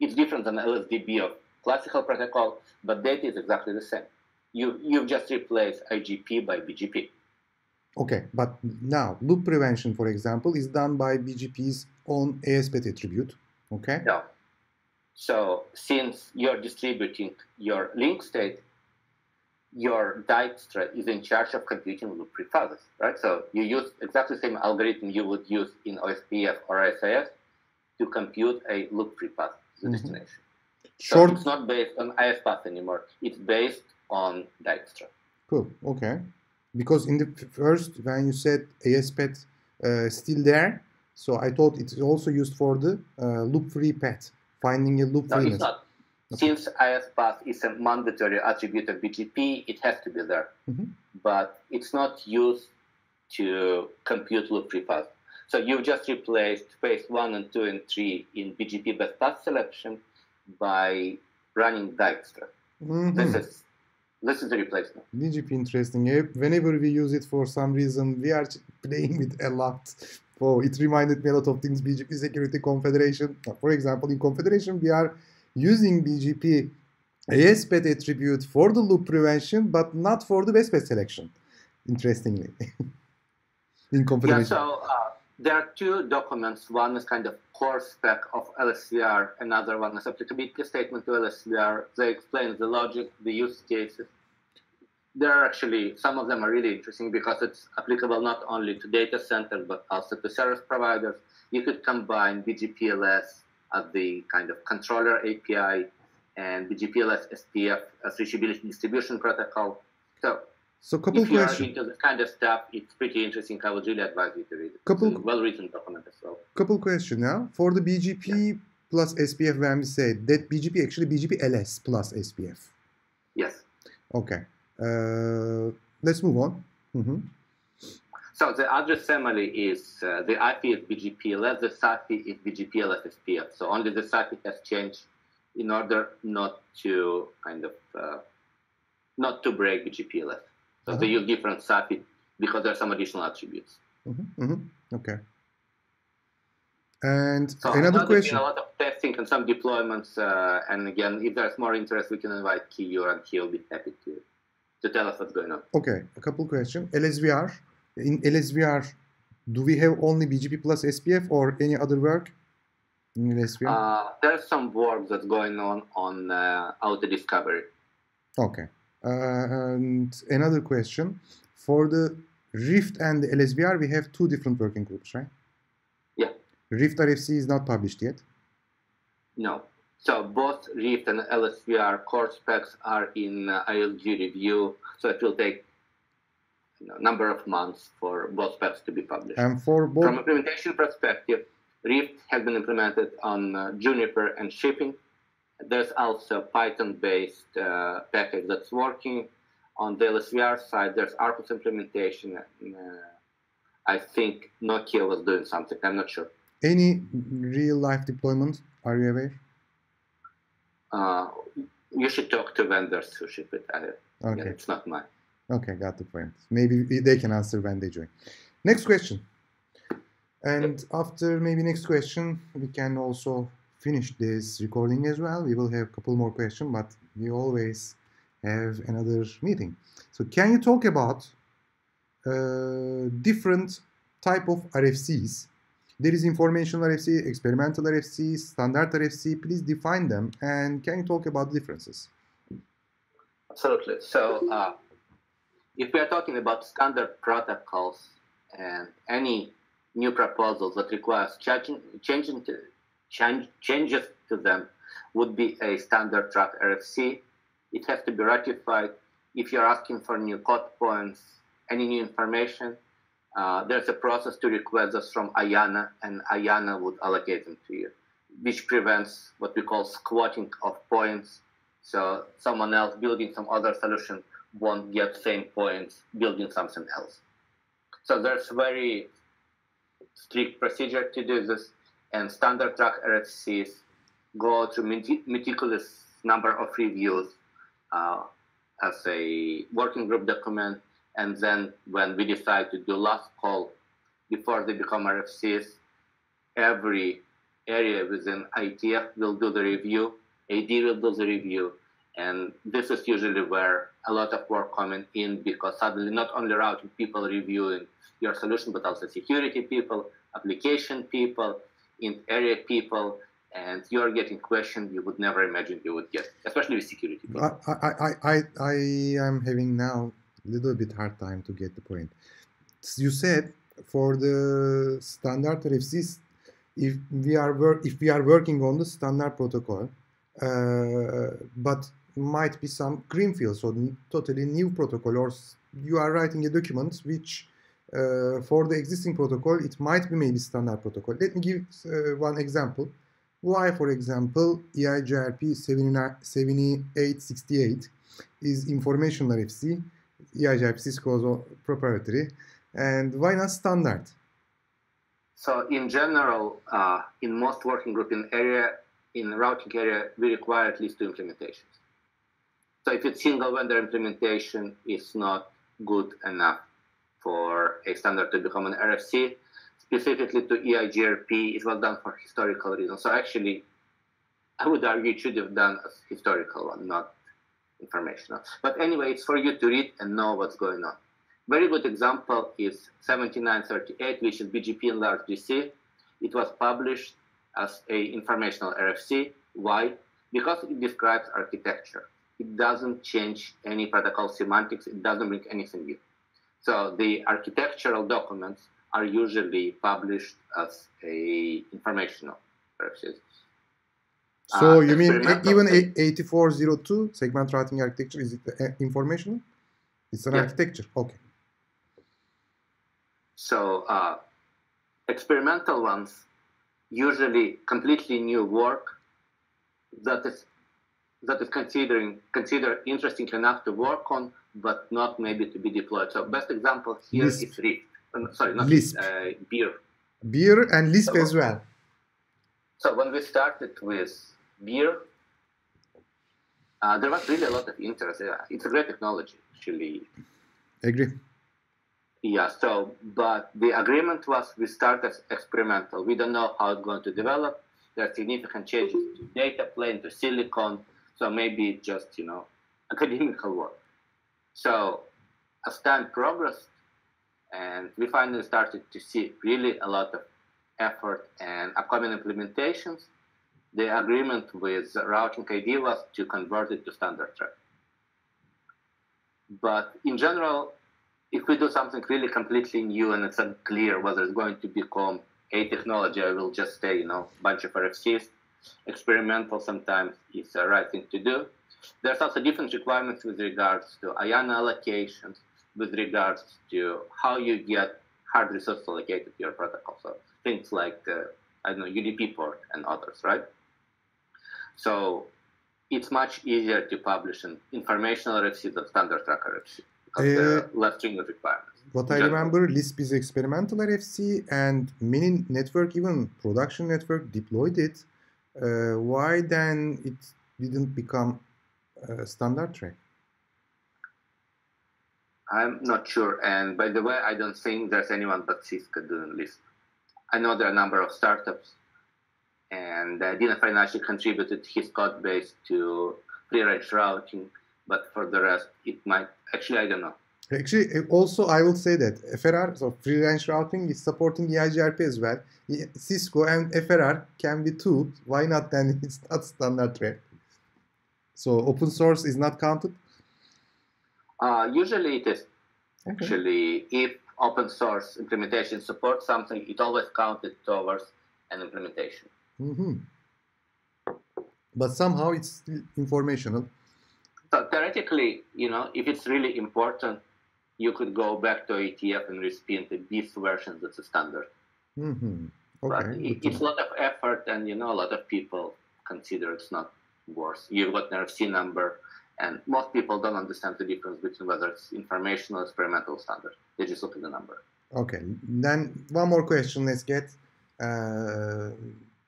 it's different than LSDB of classical protocol, but data is exactly the same. You, you've just replaced IGP by BGP. Okay, but now loop prevention, for example, is done by BGP's own AS path attribute. Okay. No. So since you're distributing your link state, your Dijkstra is in charge of computing loop prefazes, right? So you use exactly the same algorithm you would use in OSPF or IS-IS to compute a loop prepath, the Mhm. destination. So Short. it's not based on AS path anymore. It's based on Dijkstra. Cool. Okay. Because in the first, when you said AS path uh, still there, so I thought it's also used for the uh, loop-free path, finding a loop No, it's not. Since AS path is a mandatory attribute of BGP, it has to be there. Mhm. But it's not used to compute loop free path. So you've just replaced phase one and two and three in BGP best path selection by running Dijkstra. Mhm. This is this is the replacement. BGP interesting. Whenever we use it for some reason, we are playing with a lot. Oh, it reminded me a lot of things. BGP Security Confederation. For example, in Confederation, we are using BGP AS path attribute for the loop prevention, but not for the best path selection. Interestingly, in Yeah, so uh, there are two documents. One is kind of core spec of LSVR, another one is applicability statement to LSVR. They explain the logic, the use cases. There are actually some of them are really interesting because it's applicable not only to data centers but also to service providers. You could combine BGPLS as the kind of controller API and BGPLS SPF as reachability distribution protocol. So So, couple if you are questions. into this kind of stuff, it's pretty interesting. I would really advise you to read it. Couple- well-written document as well. couple question now for the BGP plus SPF when we say that BGP actually BGP LS plus SPF. Yes. Okay. Uh, let's move on. Mhm. So the address family is uh, the IP is BGPLS, the SAFI is BGPLS SPF. So only the SAFI has changed in order not to kind of uh, not to break BGPLS. So they use different SAFI because there are some additional attributes. Mhm, mhm. Okay. And So another question. a lot of testing and some deployments. Uh, and again, if there's more interest, we can invite Keyur, and he'll be happy to to tell us what's going on. Okay, a couple questions. LSVR. In LSVR, do we have only BGP plus SPF or any other work in LSVR? Uh, there's some work that's going on on uh, auto discovery. Okay. Uh, and another question. For the Rift and the LSVR, we have two different working groups, right? Yeah. Rift RFC is not published yet. No. So both Rift and LSVR core specs are in uh, ILG review. So it will take you know, number of months for both specs to be published. And for both, From implementation perspective, Rift has been implemented on uh, Juniper and shipping. There's also Python-based uh, package that's working. On the LSVR side, there's Arrcus implementation. And, uh, I think Nokia was doing something. I'm not sure. any real life deployment, are you aware? Uh, you should talk to vendors who ship it. I, yeah, Okay. it's not mine. Okay, got the point. Maybe they can answer when they join. Next question. And after maybe next question, we can also finish this recording as well. We will have a couple more questions, but we always have another meeting. So can you talk about uh, different type of RFCs? There is informational RFC, experimental RFC, standard RFC. Please define them and can you talk about differences? Absolutely. So uh, if we are talking about standard protocols and any new proposals that requires changing, changing to, change, changes to them would be a standard track RFC. It has to be ratified. If you're asking for new code points, any new information, uh, there's a process to request this from IANA, and IANA would allocate them to you, which prevents what we call squatting of points. So someone else building some other solution won't get same points building something else. So there's very strict procedure to do this, and standard track RFCs go through meticulous number of reviews uh, as a working group document, and then when we decide to do last call before they become RFCs, every area within IETF will do the review, AD will do the review, and this is usually where a lot of work coming in because suddenly not only routing people reviewing your solution, but also security people, application people, in area people, and you're getting questions you would never imagine you would get, especially with security people. I, I, I, I, am having now a little bit hard time to get the point. You said for the standard RFCs, if we are work, if we are working on the standard protocol, uh, but might be some greenfield, so totally new protocol, or you are writing a document which uh, for the existing protocol, it might be maybe standard protocol. Let me give uh, one example. Why, for example, EIGRP 7868 is informational RFC, EIGRP Cisco's proprietary, and why not standard? So in general, uh, in most working group in area, in routing area, we require at least two implementations. So if it's single vendor implementation, is not good enough for a standard to become an RFC. Specifically to EIGRP, it was done for historical reasons. So actually, I would argue it should have done a historical one, not informational. But anyway, it's for you to read and know what's going on. Very good example is 7938, which is BGP enlarged DC. It was published as a informational RFC. Why? Because it describes architecture. It doesn't change any protocol semantics. It doesn't bring anything new. So the architectural documents are usually published as a informational purposes. So uh, you mean even 8402 segment routing architecture is it uh, informational? It's an yeah. architecture. Okay. So uh, experimental ones usually completely new work that is that is considering considered interesting enough to work on, but not maybe to be deployed. So best example here Lisp. is Rift. Uh, sorry, not Lisp. Uh, BIER. BIER and Lisp so, as well. So when we started with BIER, uh, there was really a lot of interest. Yeah, it's a great technology, actually. Agree. Yeah, so, but the agreement was we start as experimental. We don't know how it's going to develop. There are significant changes to data plane, to silicon, so maybe just, you know, academical work. So as time progressed, and we finally started to see really a lot of effort and upcoming implementations, the agreement with Routing AD was to convert it to standard track. But in general, if we do something really completely new and it's unclear whether it's going to become a technology, I will just say, you know, a bunch of RFCs, experimental sometimes is the right thing to do. There's also different requirements with regards to IANA allocations, with regards to how you get hard resources allocated to your protocol. So things like, uh, I don't know, UDP port and others, right? So it's much easier to publish an informational RFC than standard track RFC because uh, less stringent requirements. What I remember, Lisp is experimental RFC and many network, even production network, deployed it uh, why then it didn't become a standard track? I'm not sure. And by the way, I don't think there's anyone but Cisco doing this. I know there are a number of startups, and uh, Dino Farinacci contributed his code base to free range routing, but for the rest, it might actually I don't know. Actually, also I will say that FRR, so free range routing is supporting EIGRP as well. Cisco and FRR can be two. Why not then it's not standard thread? So open source is not counted? Uh, usually it is. Okay. Actually, if open source implementation supports something, it always counted towards an implementation. Mm-hmm. But somehow it's informational. So theoretically, you know, if it's really important, you could go back to IETF and respin the BIS version that's a standard. Mm-hmm. Okay. But it, it's a lot of effort, and you know, a lot of people consider it's not worth. You've got an RFC number, and most people don't understand the difference between whether it's informational or experimental standard. They just look at the number. Okay. Then one more question. Let's get. Uh,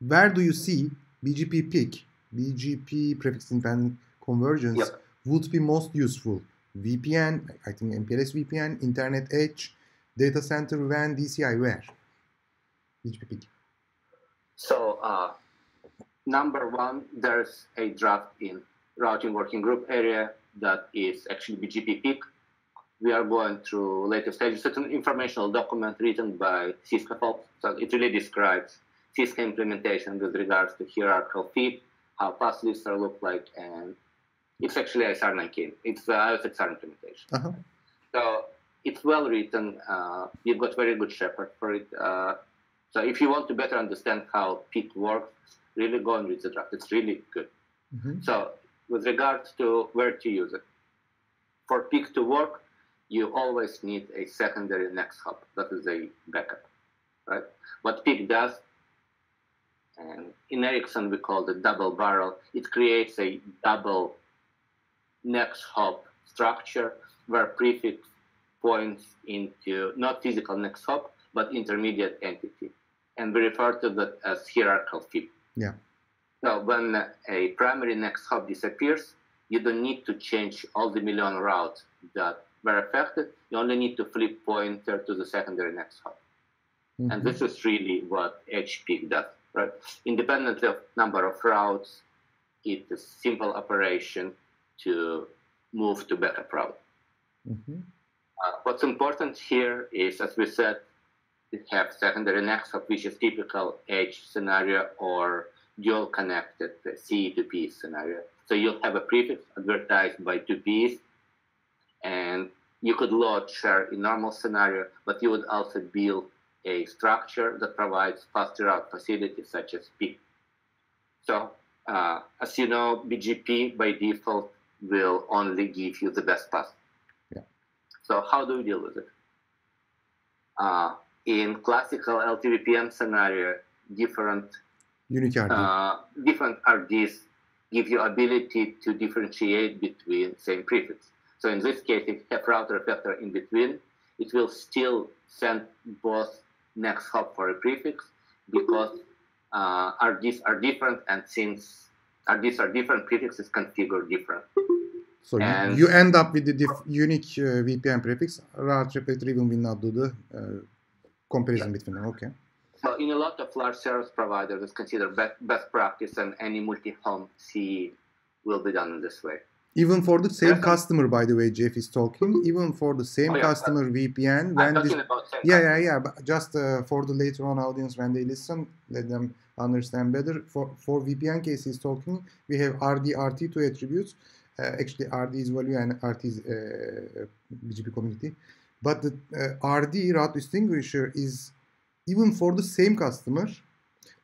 where do you see BGP PIC, BGP prefix independent convergence yep. would be most useful? VPN, I think MPLS VPN, Internet Edge, data center WAN, DCI, where? BGP PIC. So, uh, number one, there's a draft in routing working group area that is actually BGP PIC. We are going through later stages. It's an informational document written by Cisco folks. So it really describes Cisco implementation with regards to hierarchical FIB, how pass lists are look like, and it's actually ISR 19. It's the IOSXR implementation. Uh-huh. So it's well written. Uh, you've got very good shepherd for it. Uh, so if you want to better understand how PIC works, really go and read the draft. It's really good. Mm-hmm. So with regards to where to use it, for PIC to work, you always need a secondary next hop. That is a backup, right? What PIC does, and in Ericsson we call it double barrel. It creates a double next hop structure where prefix points into not physical next hop but intermediate entity and we refer to that as hierarchical FIB. Yeah. So when a primary next hop disappears, you don't need to change all the million routes that were affected. You only need to flip pointer to the secondary next hop. Mm-hmm. And this is really what HPEAK does, right? Independently of number of routes, it's a simple operation to move to backup route. Mm-hmm. Uh, what's important here is, as we said, have secondary next hop, which is typical edge scenario or dual connected C to P scenario. So you'll have a prefix advertised by two Ps, and you could load share in normal scenario, but you would also build a structure that provides faster out facilities such as P. So uh, as you know, BGP by default will only give you the best path. Yeah. So how do we deal with it? Uh, in classical L3VPN scenario, different unique RD. Uh, different RDs give you ability to differentiate between same prefix. So in this case, if you have route reflector in between, it will still send both next hop for a prefix because uh, RDs are different, and since RDs are different, prefixes configured different. So and you, you end up with the unique uh, VPN prefix. Route reflector even will not do the uh, comparison yeah. between them. Okay. So in a lot of large service providers, it's considered best, best practice, and any multi-home CE will be done in this way. Even for the same customer, by the way, Jeff is talking. Even for the same oh, yeah, customer VPN, when this, yeah, yeah, yeah, but just uh, for the later on audience when they listen, let them understand better. For for VPN case, he's talking. We have RD, RT two attributes. Uh, actually, RD is value and RT is uh, BGP community. But the uh, RD route distinguisher is even for the same customer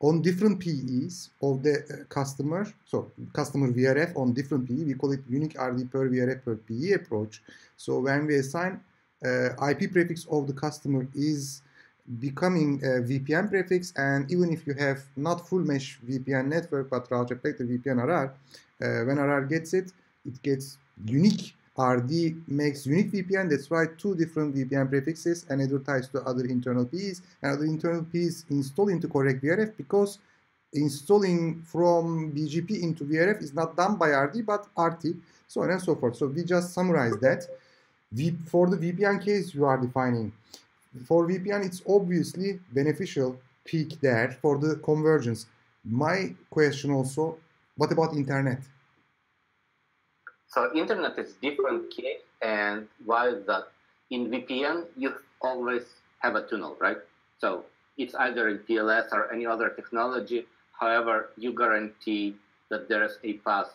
on different PEs of the uh, customer, so customer VRF on different PE, we call it unique RD per VRF per PE approach. So when we assign uh, IP prefix of the customer is becoming a VPN prefix, and even if you have not full mesh VPN network but route reflector VPN RR, uh, when RR gets it, it gets unique RD makes unique VPN. That's why two different VPN prefixes and advertise to other internal PEs and other internal PEs install into correct VRF because installing from BGP into VRF is not done by RD but RT, so on and so forth. So we just summarize that. For the VPN case you are defining. For VPN, it's obviously beneficial PIC there for the convergence. my question also, what about internet? So internet is different case, and why is that? In VPN, you always have a tunnel, right? So it's either in TLS or any other technology. However, you guarantee that there is a path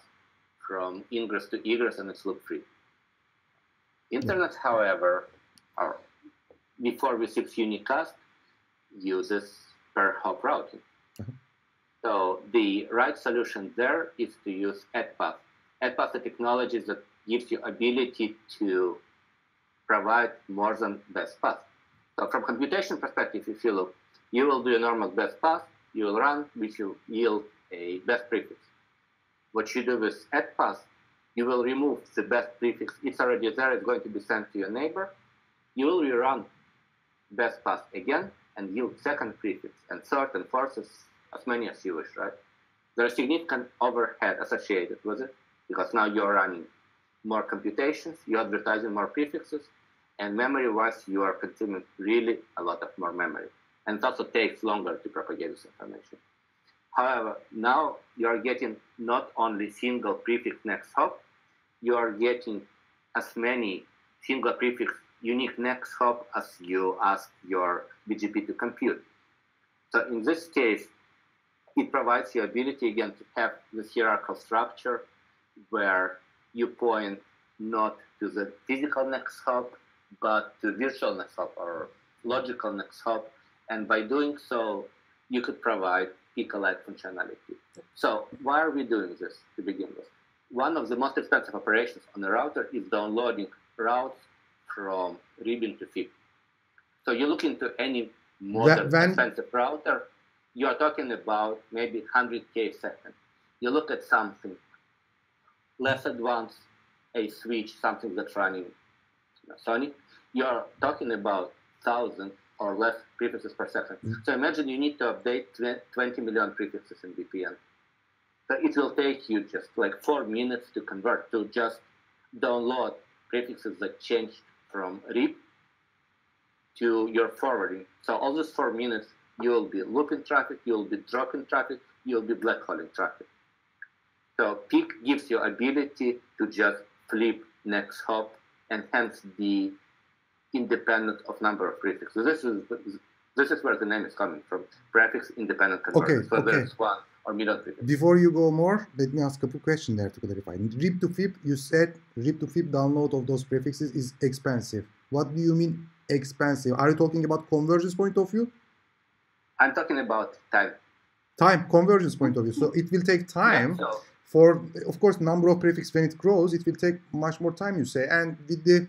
from ingress to egress and it's loop free. Internet, however, or before V6 unicast uses per hop routing. Uh-huh. So the right solution there is to use Add-Path. Add-Path is a technology that gives you ability to provide more than best path. So from computation perspective, if you look, you will do a normal best path, you will run, which will yield a best prefix. What you do with Add-Path, you will remove the best prefix. It's already there, it's going to be sent to your neighbor. You will rerun best path again and yield second prefix and third and fourth as, as many as you wish, right? There is significant overhead associated with it because now you're running more computations, you're advertising more prefixes, and memory-wise, you are consuming really a lot of more memory. And it also takes longer to propagate this information. However, now you are getting not only single prefix next hop, you are getting as many single prefix unique next hop as you ask your BGP to compute. So in this case, it provides the ability again to have this hierarchical structure where you point not to the physical next hop, but to virtual next hop or logical next hop. And by doing so, you could provide PIC-alike functionality. So why are we doing this to begin with? One of the most expensive operations on the router is downloading routes from RIB to FIB. So you look into any modern when, expensive router, you are talking about maybe 100k a second. You look at something less advanced, a switch, something that's running Sonic, you are talking about thousand or less prefixes per 2nd mm-hmm. So imagine you need to update 20 million prefixes in VPN. So it will take you just like four minutes to convert to just download prefixes that changed from RIB to your forwarding. So all those four minutes, you will be looping traffic, you will be dropping traffic, you will be blackholing traffic. So PIC gives you ability to just flip next hop and hence the independent of number of prefixes. So This is this is where the name is coming from. Prefix independent conversion. Okay, so okay. there's one or middle prefix. Before you go more, let me ask a couple questions there to clarify. RIB to FIB, you said RIB to FIB download of those prefixes is expensive. What do you mean expensive? Are you talking about convergence point of view? I'm talking about time. Time, convergence point of view. So it will take time. Yeah, so for, of course, number of prefix when it grows, it will take much more time, you say. And with the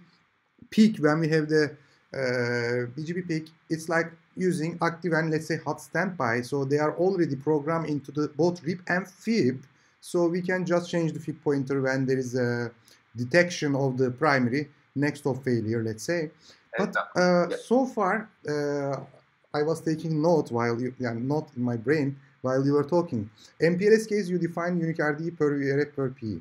PIC, when we have the uh, BGP PIC, it's like using active and let's say hot standby. So they are already programmed into the both RIB and FIB So we can just change the FIB pointer when there is a detection of the primary next of failure, let's say. But uh, so far, uh, I was taking note while you, yeah, not in my brain while you were talking. MPLS case, you define unique RD per VRF per P.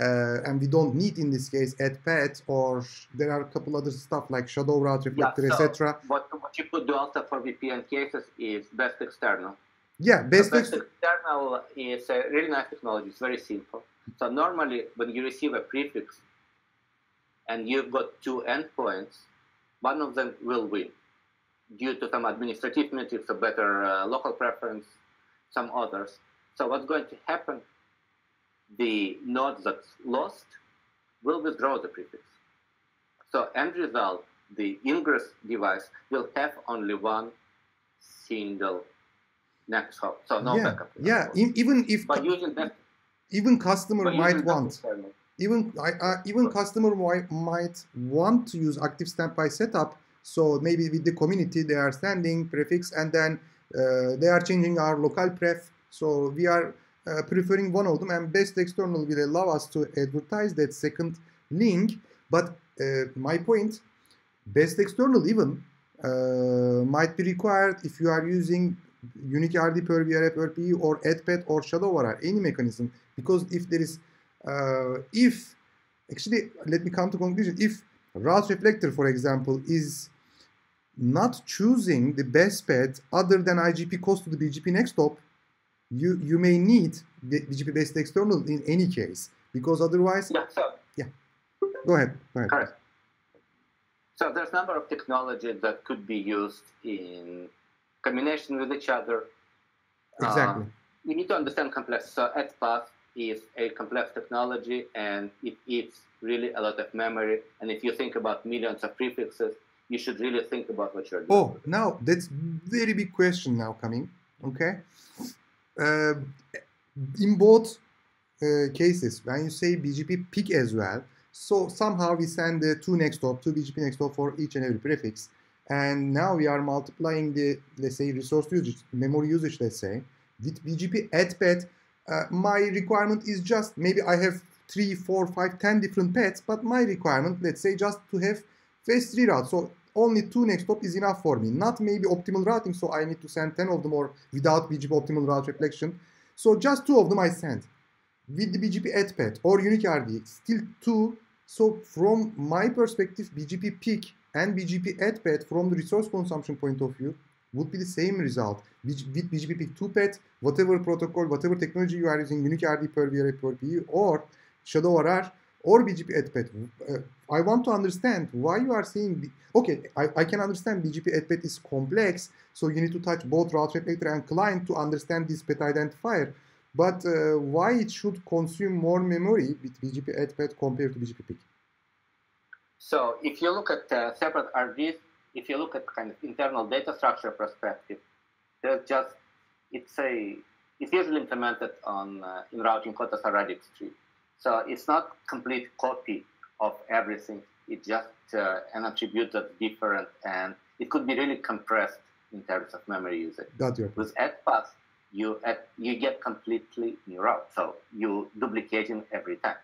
Uh, and we don't need in this case Add-Path or there are a couple other stuff like shadow route reflector, yeah, so etc. What, what you could do also for VPN cases is best external. Yeah, best, so best ex external is a really nice technology. It's very simple. So normally when you receive a prefix and you've got two endpoints, one of them will win due to some administrative metrics a better uh, local preference, some others. So what's going to happen? The node that's lost will withdraw the prefix. So end result, the ingress device will have only one single next hop. So no yeah, backup. Yeah, even if but using that, even customer might want even uh, even customer might, might want to use active standby setup. So maybe with the community they are sending prefix and then they are changing our local pref. So we are uh, preferring one of them and best external will allow us to advertise that second link. But uh, my point, best external even might be required if you are using unique RD per VRF RP or Add-Path or shadow or any mechanism because if there is uh, if actually let me come to conclusion if route reflector for example is not choosing the best path other than IGP cost to the BGP next hop, you you may need the BGP based external in any case because otherwise. Yeah. So. Yeah. Go ahead. Go ahead. Correct. So there's a number of technologies that could be used in combination with each other. Exactly. Uh, we need to understand complex. So Add-Paths is a complex technology and it eats really a lot of memory. And if you think about millions of prefixes, you should really think about what you're doing. Oh, now that's very big question now coming. Okay. Uh, in both uh, cases, when you say BGP PIC as well, so somehow we send the two next hop, two BGP next hop for each and every prefix. And now we are multiplying the, let's say, resource usage, memory usage, let's say. With BGP Add-Path. uh, my requirement is just, maybe I have three, four, five, ten different pets, but my requirement, let's say, just to have phase three route. So only two next hop is enough for me. Not maybe optimal routing, so I need to send 10 of them or without BGP optimal route reflection. So just two of them I send. With the BGP add path or unique RD, still two. So from my perspective, BGP PIC and BGP add path from the resource consumption point of view would be the same result. With BGP PIC 2 path, whatever protocol, whatever technology you are using, unique RD per VRF per PE or shadow RR, or BGP Add-Path. Uh, I want to understand why you are saying, okay, I, I can understand BGP Add-Path is complex, so you need to touch both route reflector and client to understand this path identifier. But uh, why it should consume more memory with BGP Add-Path compared to BGP PIC? So if you look at uh, separate RDs, if you look at kind of internal data structure perspective, there's just, it's a, it's usually implemented on uh, in routing are radix tree. So it's not complete copy of everything. It's just uh, an attribute that's different, and it could be really compressed in terms of memory usage. Got you. With Add-Paths, you you get completely new route, so you duplicating every time.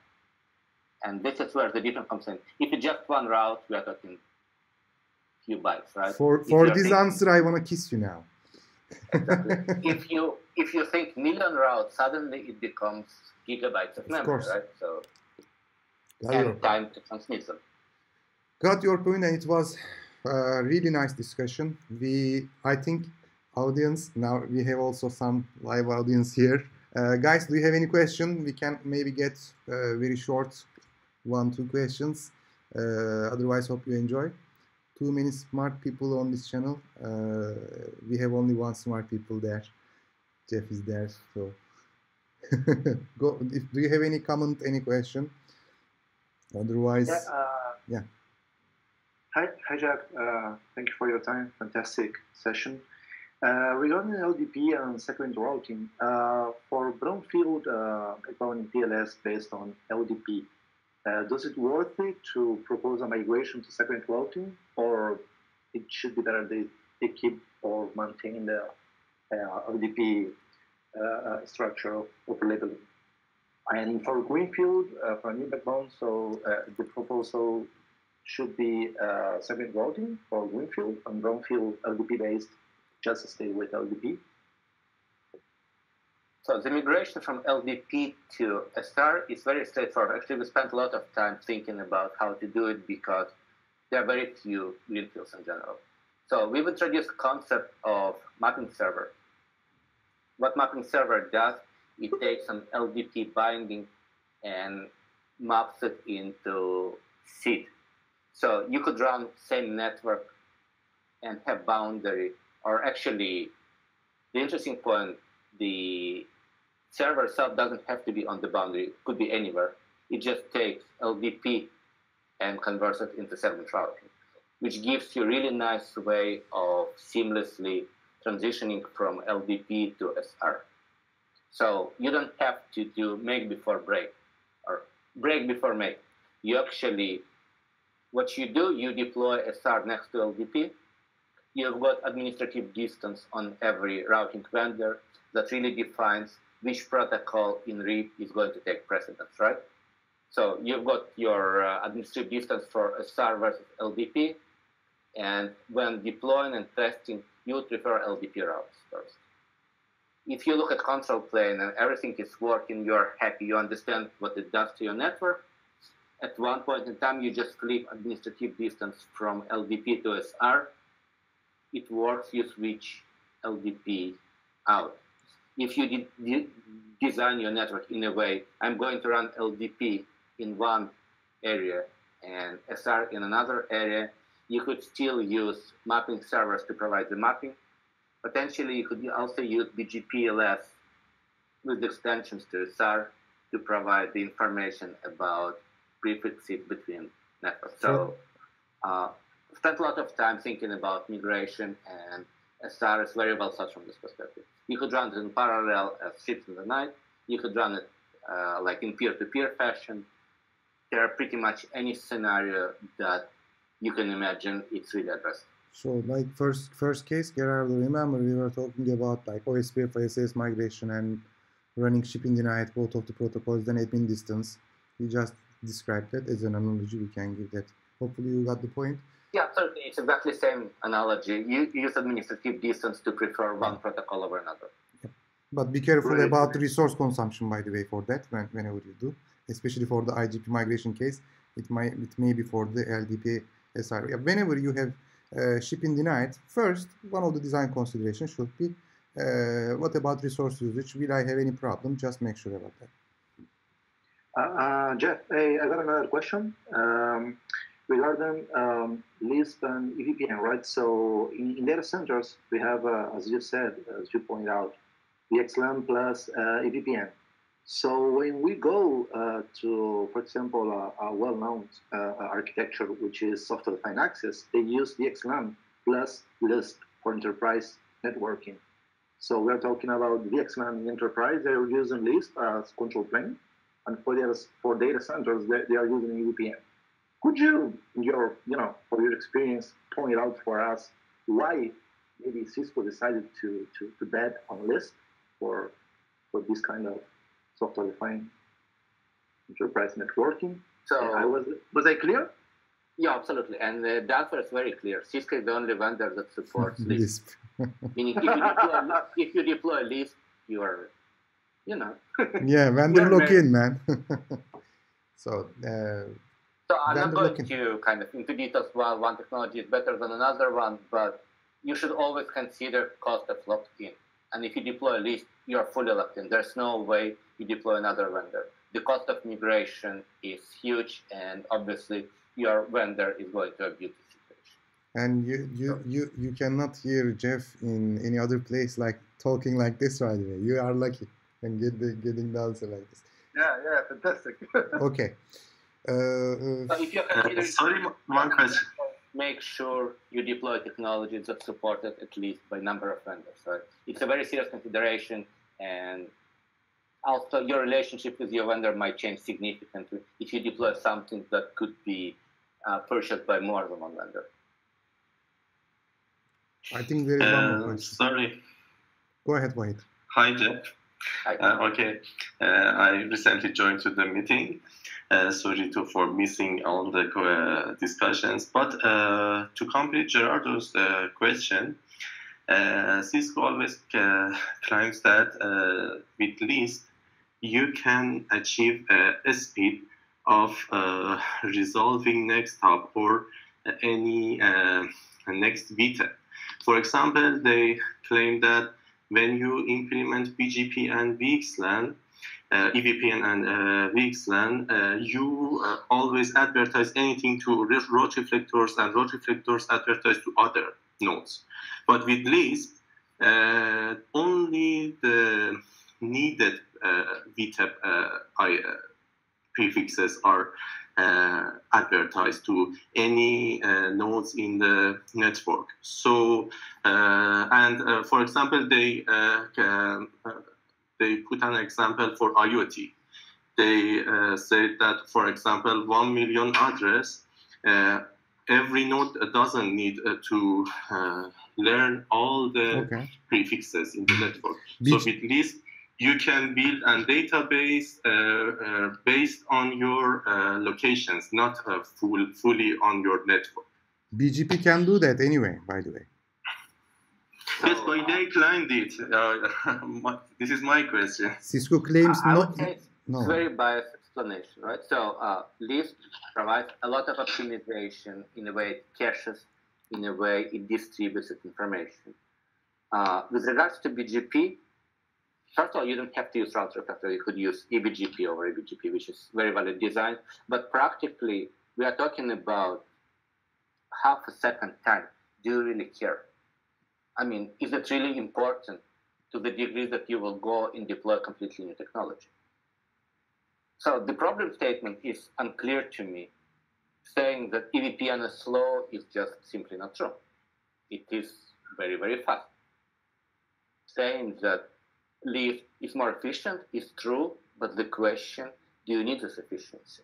And this is where the difference comes in. If it's just one route, we are talking few bytes, right? For for this thinking, answer, I want to kiss you now. exactly. if you if you think million routes, suddenly it becomes gigabytes of, memory, right? So Got and time to transmit them. Got your point, and it was a really nice discussion. We, I think, audience now we have also some live audience here. Uh, guys, do you have any question? We can maybe get uh, very short one, two questions. Uh, otherwise, hope you enjoy. Too many smart people on this channel. Uh, we have only one smart people there. Jeff is there, so Go. If, do you have any comment, any question? Otherwise, yeah. Uh, yeah. Hi, hi, Jack. Uh, thank you for your time. Fantastic session. Uh, regarding LDP and segment routing, uh, for brownfield uh, backbone TLS based on LDP, uh, does it worth it to propose a migration to segment routing, or it should be better they, they keep or maintain the uh, LDP uh, structure of, labeling. And for Greenfield, uh, for a new backbone, so uh, the proposal should be segment routing for Greenfield and Brownfield LDP based, just stay with LDP. So the migration from LDP to SR is very straightforward. Actually, we spent a lot of time thinking about how to do it because there are very few greenfields in general. So we've introduced the concept of mapping server what mapping server does, it takes an LDP binding and maps it into SID. So you could run same network and have boundary, or actually, the interesting point, the server itself doesn't have to be on the boundary, it could be anywhere. It just takes LDP and converts it into segment routing, which gives you a really nice way of seamlessly transitioning from LDP to SR. So you don't have to do make before break or break before make. You actually, what you do, you deploy SR next to LDP. You've got administrative distance on every routing vendor that really defines which protocol in RIB is going to take precedence, right? So you've got your uh, administrative distance for SR versus LDP, and when deploying and testing you would prefer LDP routes first. If you look at control plane and everything is working, you're happy, you understand what it does to your network, at one point in time, you just flip administrative distance from LDP to SR. It works, you switch LDP out. if you de- de- design your network in a way, I'm going to run LDP in one area and SR in another area, you could still use mapping servers to provide the mapping. Potentially, you could also use BGP-LS with extensions to SR to provide the information about prefixes between networks. So, uh, spent a lot of time thinking about migration, and SR is very well such from this perspective. You could run it in parallel as ships in the night. You could run it uh, like in peer-to-peer fashion. There are pretty much any scenario that you can imagine it's really addressed. So, like first first case, Gerardo, remember we were talking about like OSPF IS-IS migration and running ships in the night both of the protocols, then admin distance. We just described that as an analogy. We can give that. Hopefully, you got the point. Yeah, certainly. It's exactly the same analogy. You use administrative distance to prefer one protocol over another. But be careful Right. about the resource consumption, by the way, for that when, whenever you do, especially for the IGP migration case. It might it may be for the LDP Yeah, Whenever you have uh, ships in the night, first one of the design considerations should be uh, what about resource usage? Will I have any problem? Just make sure about that. Uh, uh, Jeff, hey, I got another question um, regarding um, Lisp and EVPN, right? So in, in data centers, we have, uh, as you said, as you pointed out, VXLAN plus uh, EVPN. So when we go uh, to, for example, a, a well-known uh, architecture, which is software-defined access, they use VXLAN plus Lisp for enterprise networking. So we're talking about VXLAN enterprise, they're using Lisp as control plane and for data, for data centers, they, they are using EVPN. Could you, your, you know, for your experience, point out for us why maybe Cisco decided to, to, to bet on Lisp for, for this kind of software-defined enterprise networking? So, I was, was I clear? yeah, absolutely. And uh, the answer is very clear. Cisco is the only vendor that supports Lisp. Lisp. Meaning, if you deploy, if you deploy Lisp, you are, you know. yeah, vendor Yeah, lock man. in, man. so, uh, So I'm not Vendor going looking. to kind of into details why one technology is better than another one, but you should always consider cost of locked in. And if you deploy Lisp, you are fully locked in. There's no way you deploy another vendor. The cost of migration is huge, and obviously your vendor is going to abuse the situation. and you, you, you, you cannot hear Jeff in any other place like talking like this right away. You are lucky and get the, getting the answer like this. Yeah, yeah, fantastic. Okay. Uh, uh, So if you're considering sorry, one question. Make sure you deploy technologies that supported at least by a number of vendors. Right? It's a very serious consideration, and also your relationship with your vendor might change significantly if you deploy something that could be uh, purchased by more than one vendor. I think there is one more Uh, question. sorry. Go ahead, Wahid. Hi, Jeff. I, Uh, okay. Uh, I recently joined to the meeting. Uh, sorry to for missing all the uh, discussions. But uh, to complete Gerardo's uh, question, uh, Cisco always uh, claims that with Lisp you can achieve a speed of resolving next hop or any next VTEP. For example, they claim that when you implement BGP and VXLAN, uh, EVPN and uh, VXLAN, uh, you uh, always advertise anything to route reflectors and route reflectors advertise to other nodes. But with Lisp, uh, only the needed uh, VTEP uh, I, prefixes are advertised to any nodes in the network. So, and for example, they can, they put an example for IoT. They uh, said that, for example, one million address, uh, every node doesn't need uh, to uh, learn all the Okay. prefixes in the network. So with Lisp, you can build a database uh, uh, based on your uh, locations, not uh, full, fully on your network. BGP can do that anyway, by the way. Yes, but uh, they climbed it. Uh, my- this is my question. Cisco claims I no. it's no. very biased explanation, right? So uh, Lisp provides a lot of optimization in a way it caches, in a way it distributes its information. Uh, with regards to BGP, first of all, you don't have to use route reflector. You could use eBGP over eBGP, which is very valid design. But practically, we are talking about half a second time. Do you really care? I mean, is it really important to the degree that you will go and deploy completely new technology? So the problem statement is unclear to me. Saying that EVPN is slow is just simply not true. It is very, very fast. Saying that Leaf is more efficient is true, but the question, do you need this efficiency?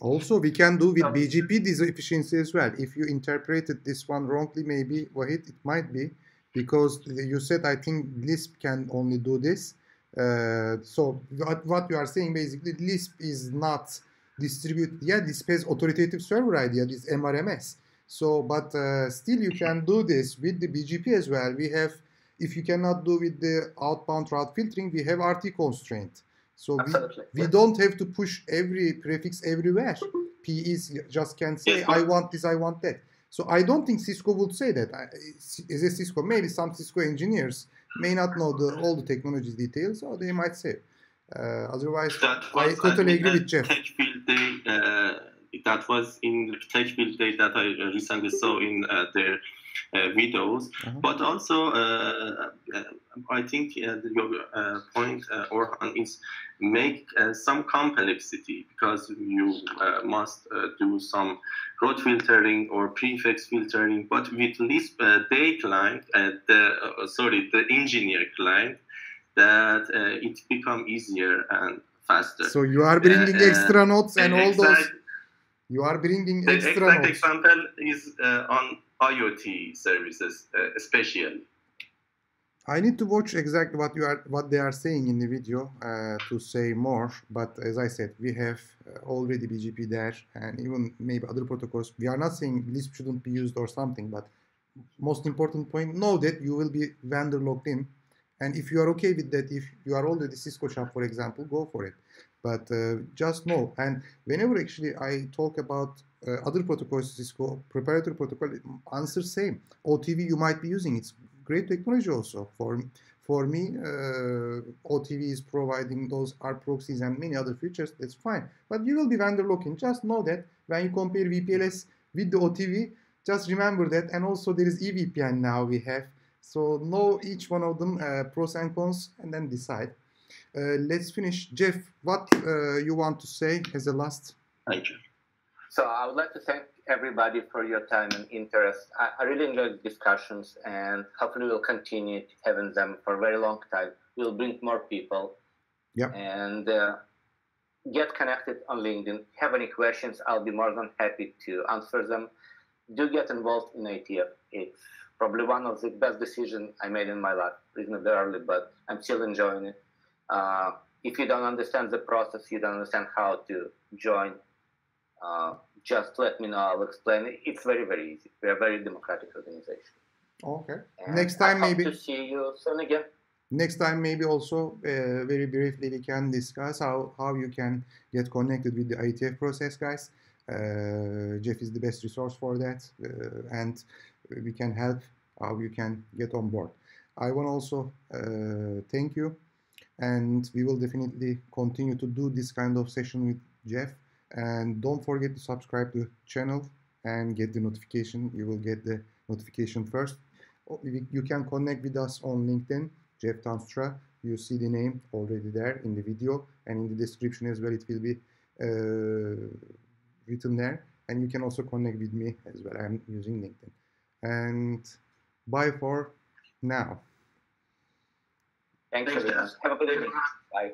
Also, we can do with BGP this efficiency as well. If you interpreted this one wrongly, maybe, Wahid, it might be because you said, I think Lisp can only do this. Uh, so what, what you are saying basically, Lisp is not distributed. Yeah, this has authoritative server idea, this MRMS. So, but uh, still you can do this with the BGP as well. We have, if you cannot do with the outbound route filtering, we have RT constraint. So we, we don't have to push every prefix everywhere. PEs just can say, I want this, I want that. So I don't think Cisco would say that. As a Cisco, maybe some Cisco engineers may not know the, all the technology details, so they might say. Uh, otherwise, I totally agree with Jeff. Tech Field Day, uh, that was in the Tech Field Day that I recently saw in uh, their uh, videos. Uh-huh. Mm-hmm. But also, uh, uh, I think uh, your uh, point, uh, Orhan, is make some complexity because you must do some route filtering or prefix filtering. But with Lisp day client, the sorry, the engineer client, that it become easier and faster. So you are bringing uh, extra nodes and all those. You are bringing extra the exact example is uh, on IoT services, uh, especially. I need to watch exactly what you are, what they are saying in the video uh, to say more. But as I said, we have uh, already BGP there, and even maybe other protocols. We are not saying Lisp shouldn't be used or something, but most important point: know that you will be vendor locked in, and if you are okay with that, if you are already Cisco shop, for example, go for it. But uh, just know, and whenever actually I talk about other protocols, Cisco proprietary protocol, answer same. OTV you might be using. It's great technology also. For for me, uh, OTV is providing those ARP proxies and many other features. That's fine. But you will be vendor locking. Just know that when you compare VPLS with the OTV, just remember that. And also there is EVPN now we have. So know each one of them uh, pros and cons and then decide. Uh, let's finish. Jeff, what uh, you want to say as a last? Thank you. So I would like to thank everybody for your time and interest. I, I really enjoyed the discussions and hopefully we'll continue having them for a very long time. We'll bring more people. Yeah. And uh, get connected on LinkedIn. Have any questions, I'll be more than happy to answer them. Do get involved in IETF. It's probably one of the best decisions I made in my life, reasonably early, but I'm still enjoying it. Uh, if you don't understand the process, you don't understand how to join, uh, just let me know. I'll explain it. It's very, very easy. We are a very democratic organization. Okay. And next time, maybe. to see you soon again. Next time, maybe also uh, very briefly, we can discuss how, how you can get connected with the IETF process, guys. Uh, Jeff is the best resource for that, uh, and we can help how you can get on board. I want to also uh, thank you, and we will definitely continue to do this kind of session with Jeff and don't forget to subscribe to the channel and get the notification. You will get the notification first. Oh, you can connect with us on linkedin jeff Tantsura you see the name already there in the video and in the description as well. It will be uh, written there. And you can also connect with me as well. I'm using linkedin. And bye for now. Thanks, thanks have a good evening. Bye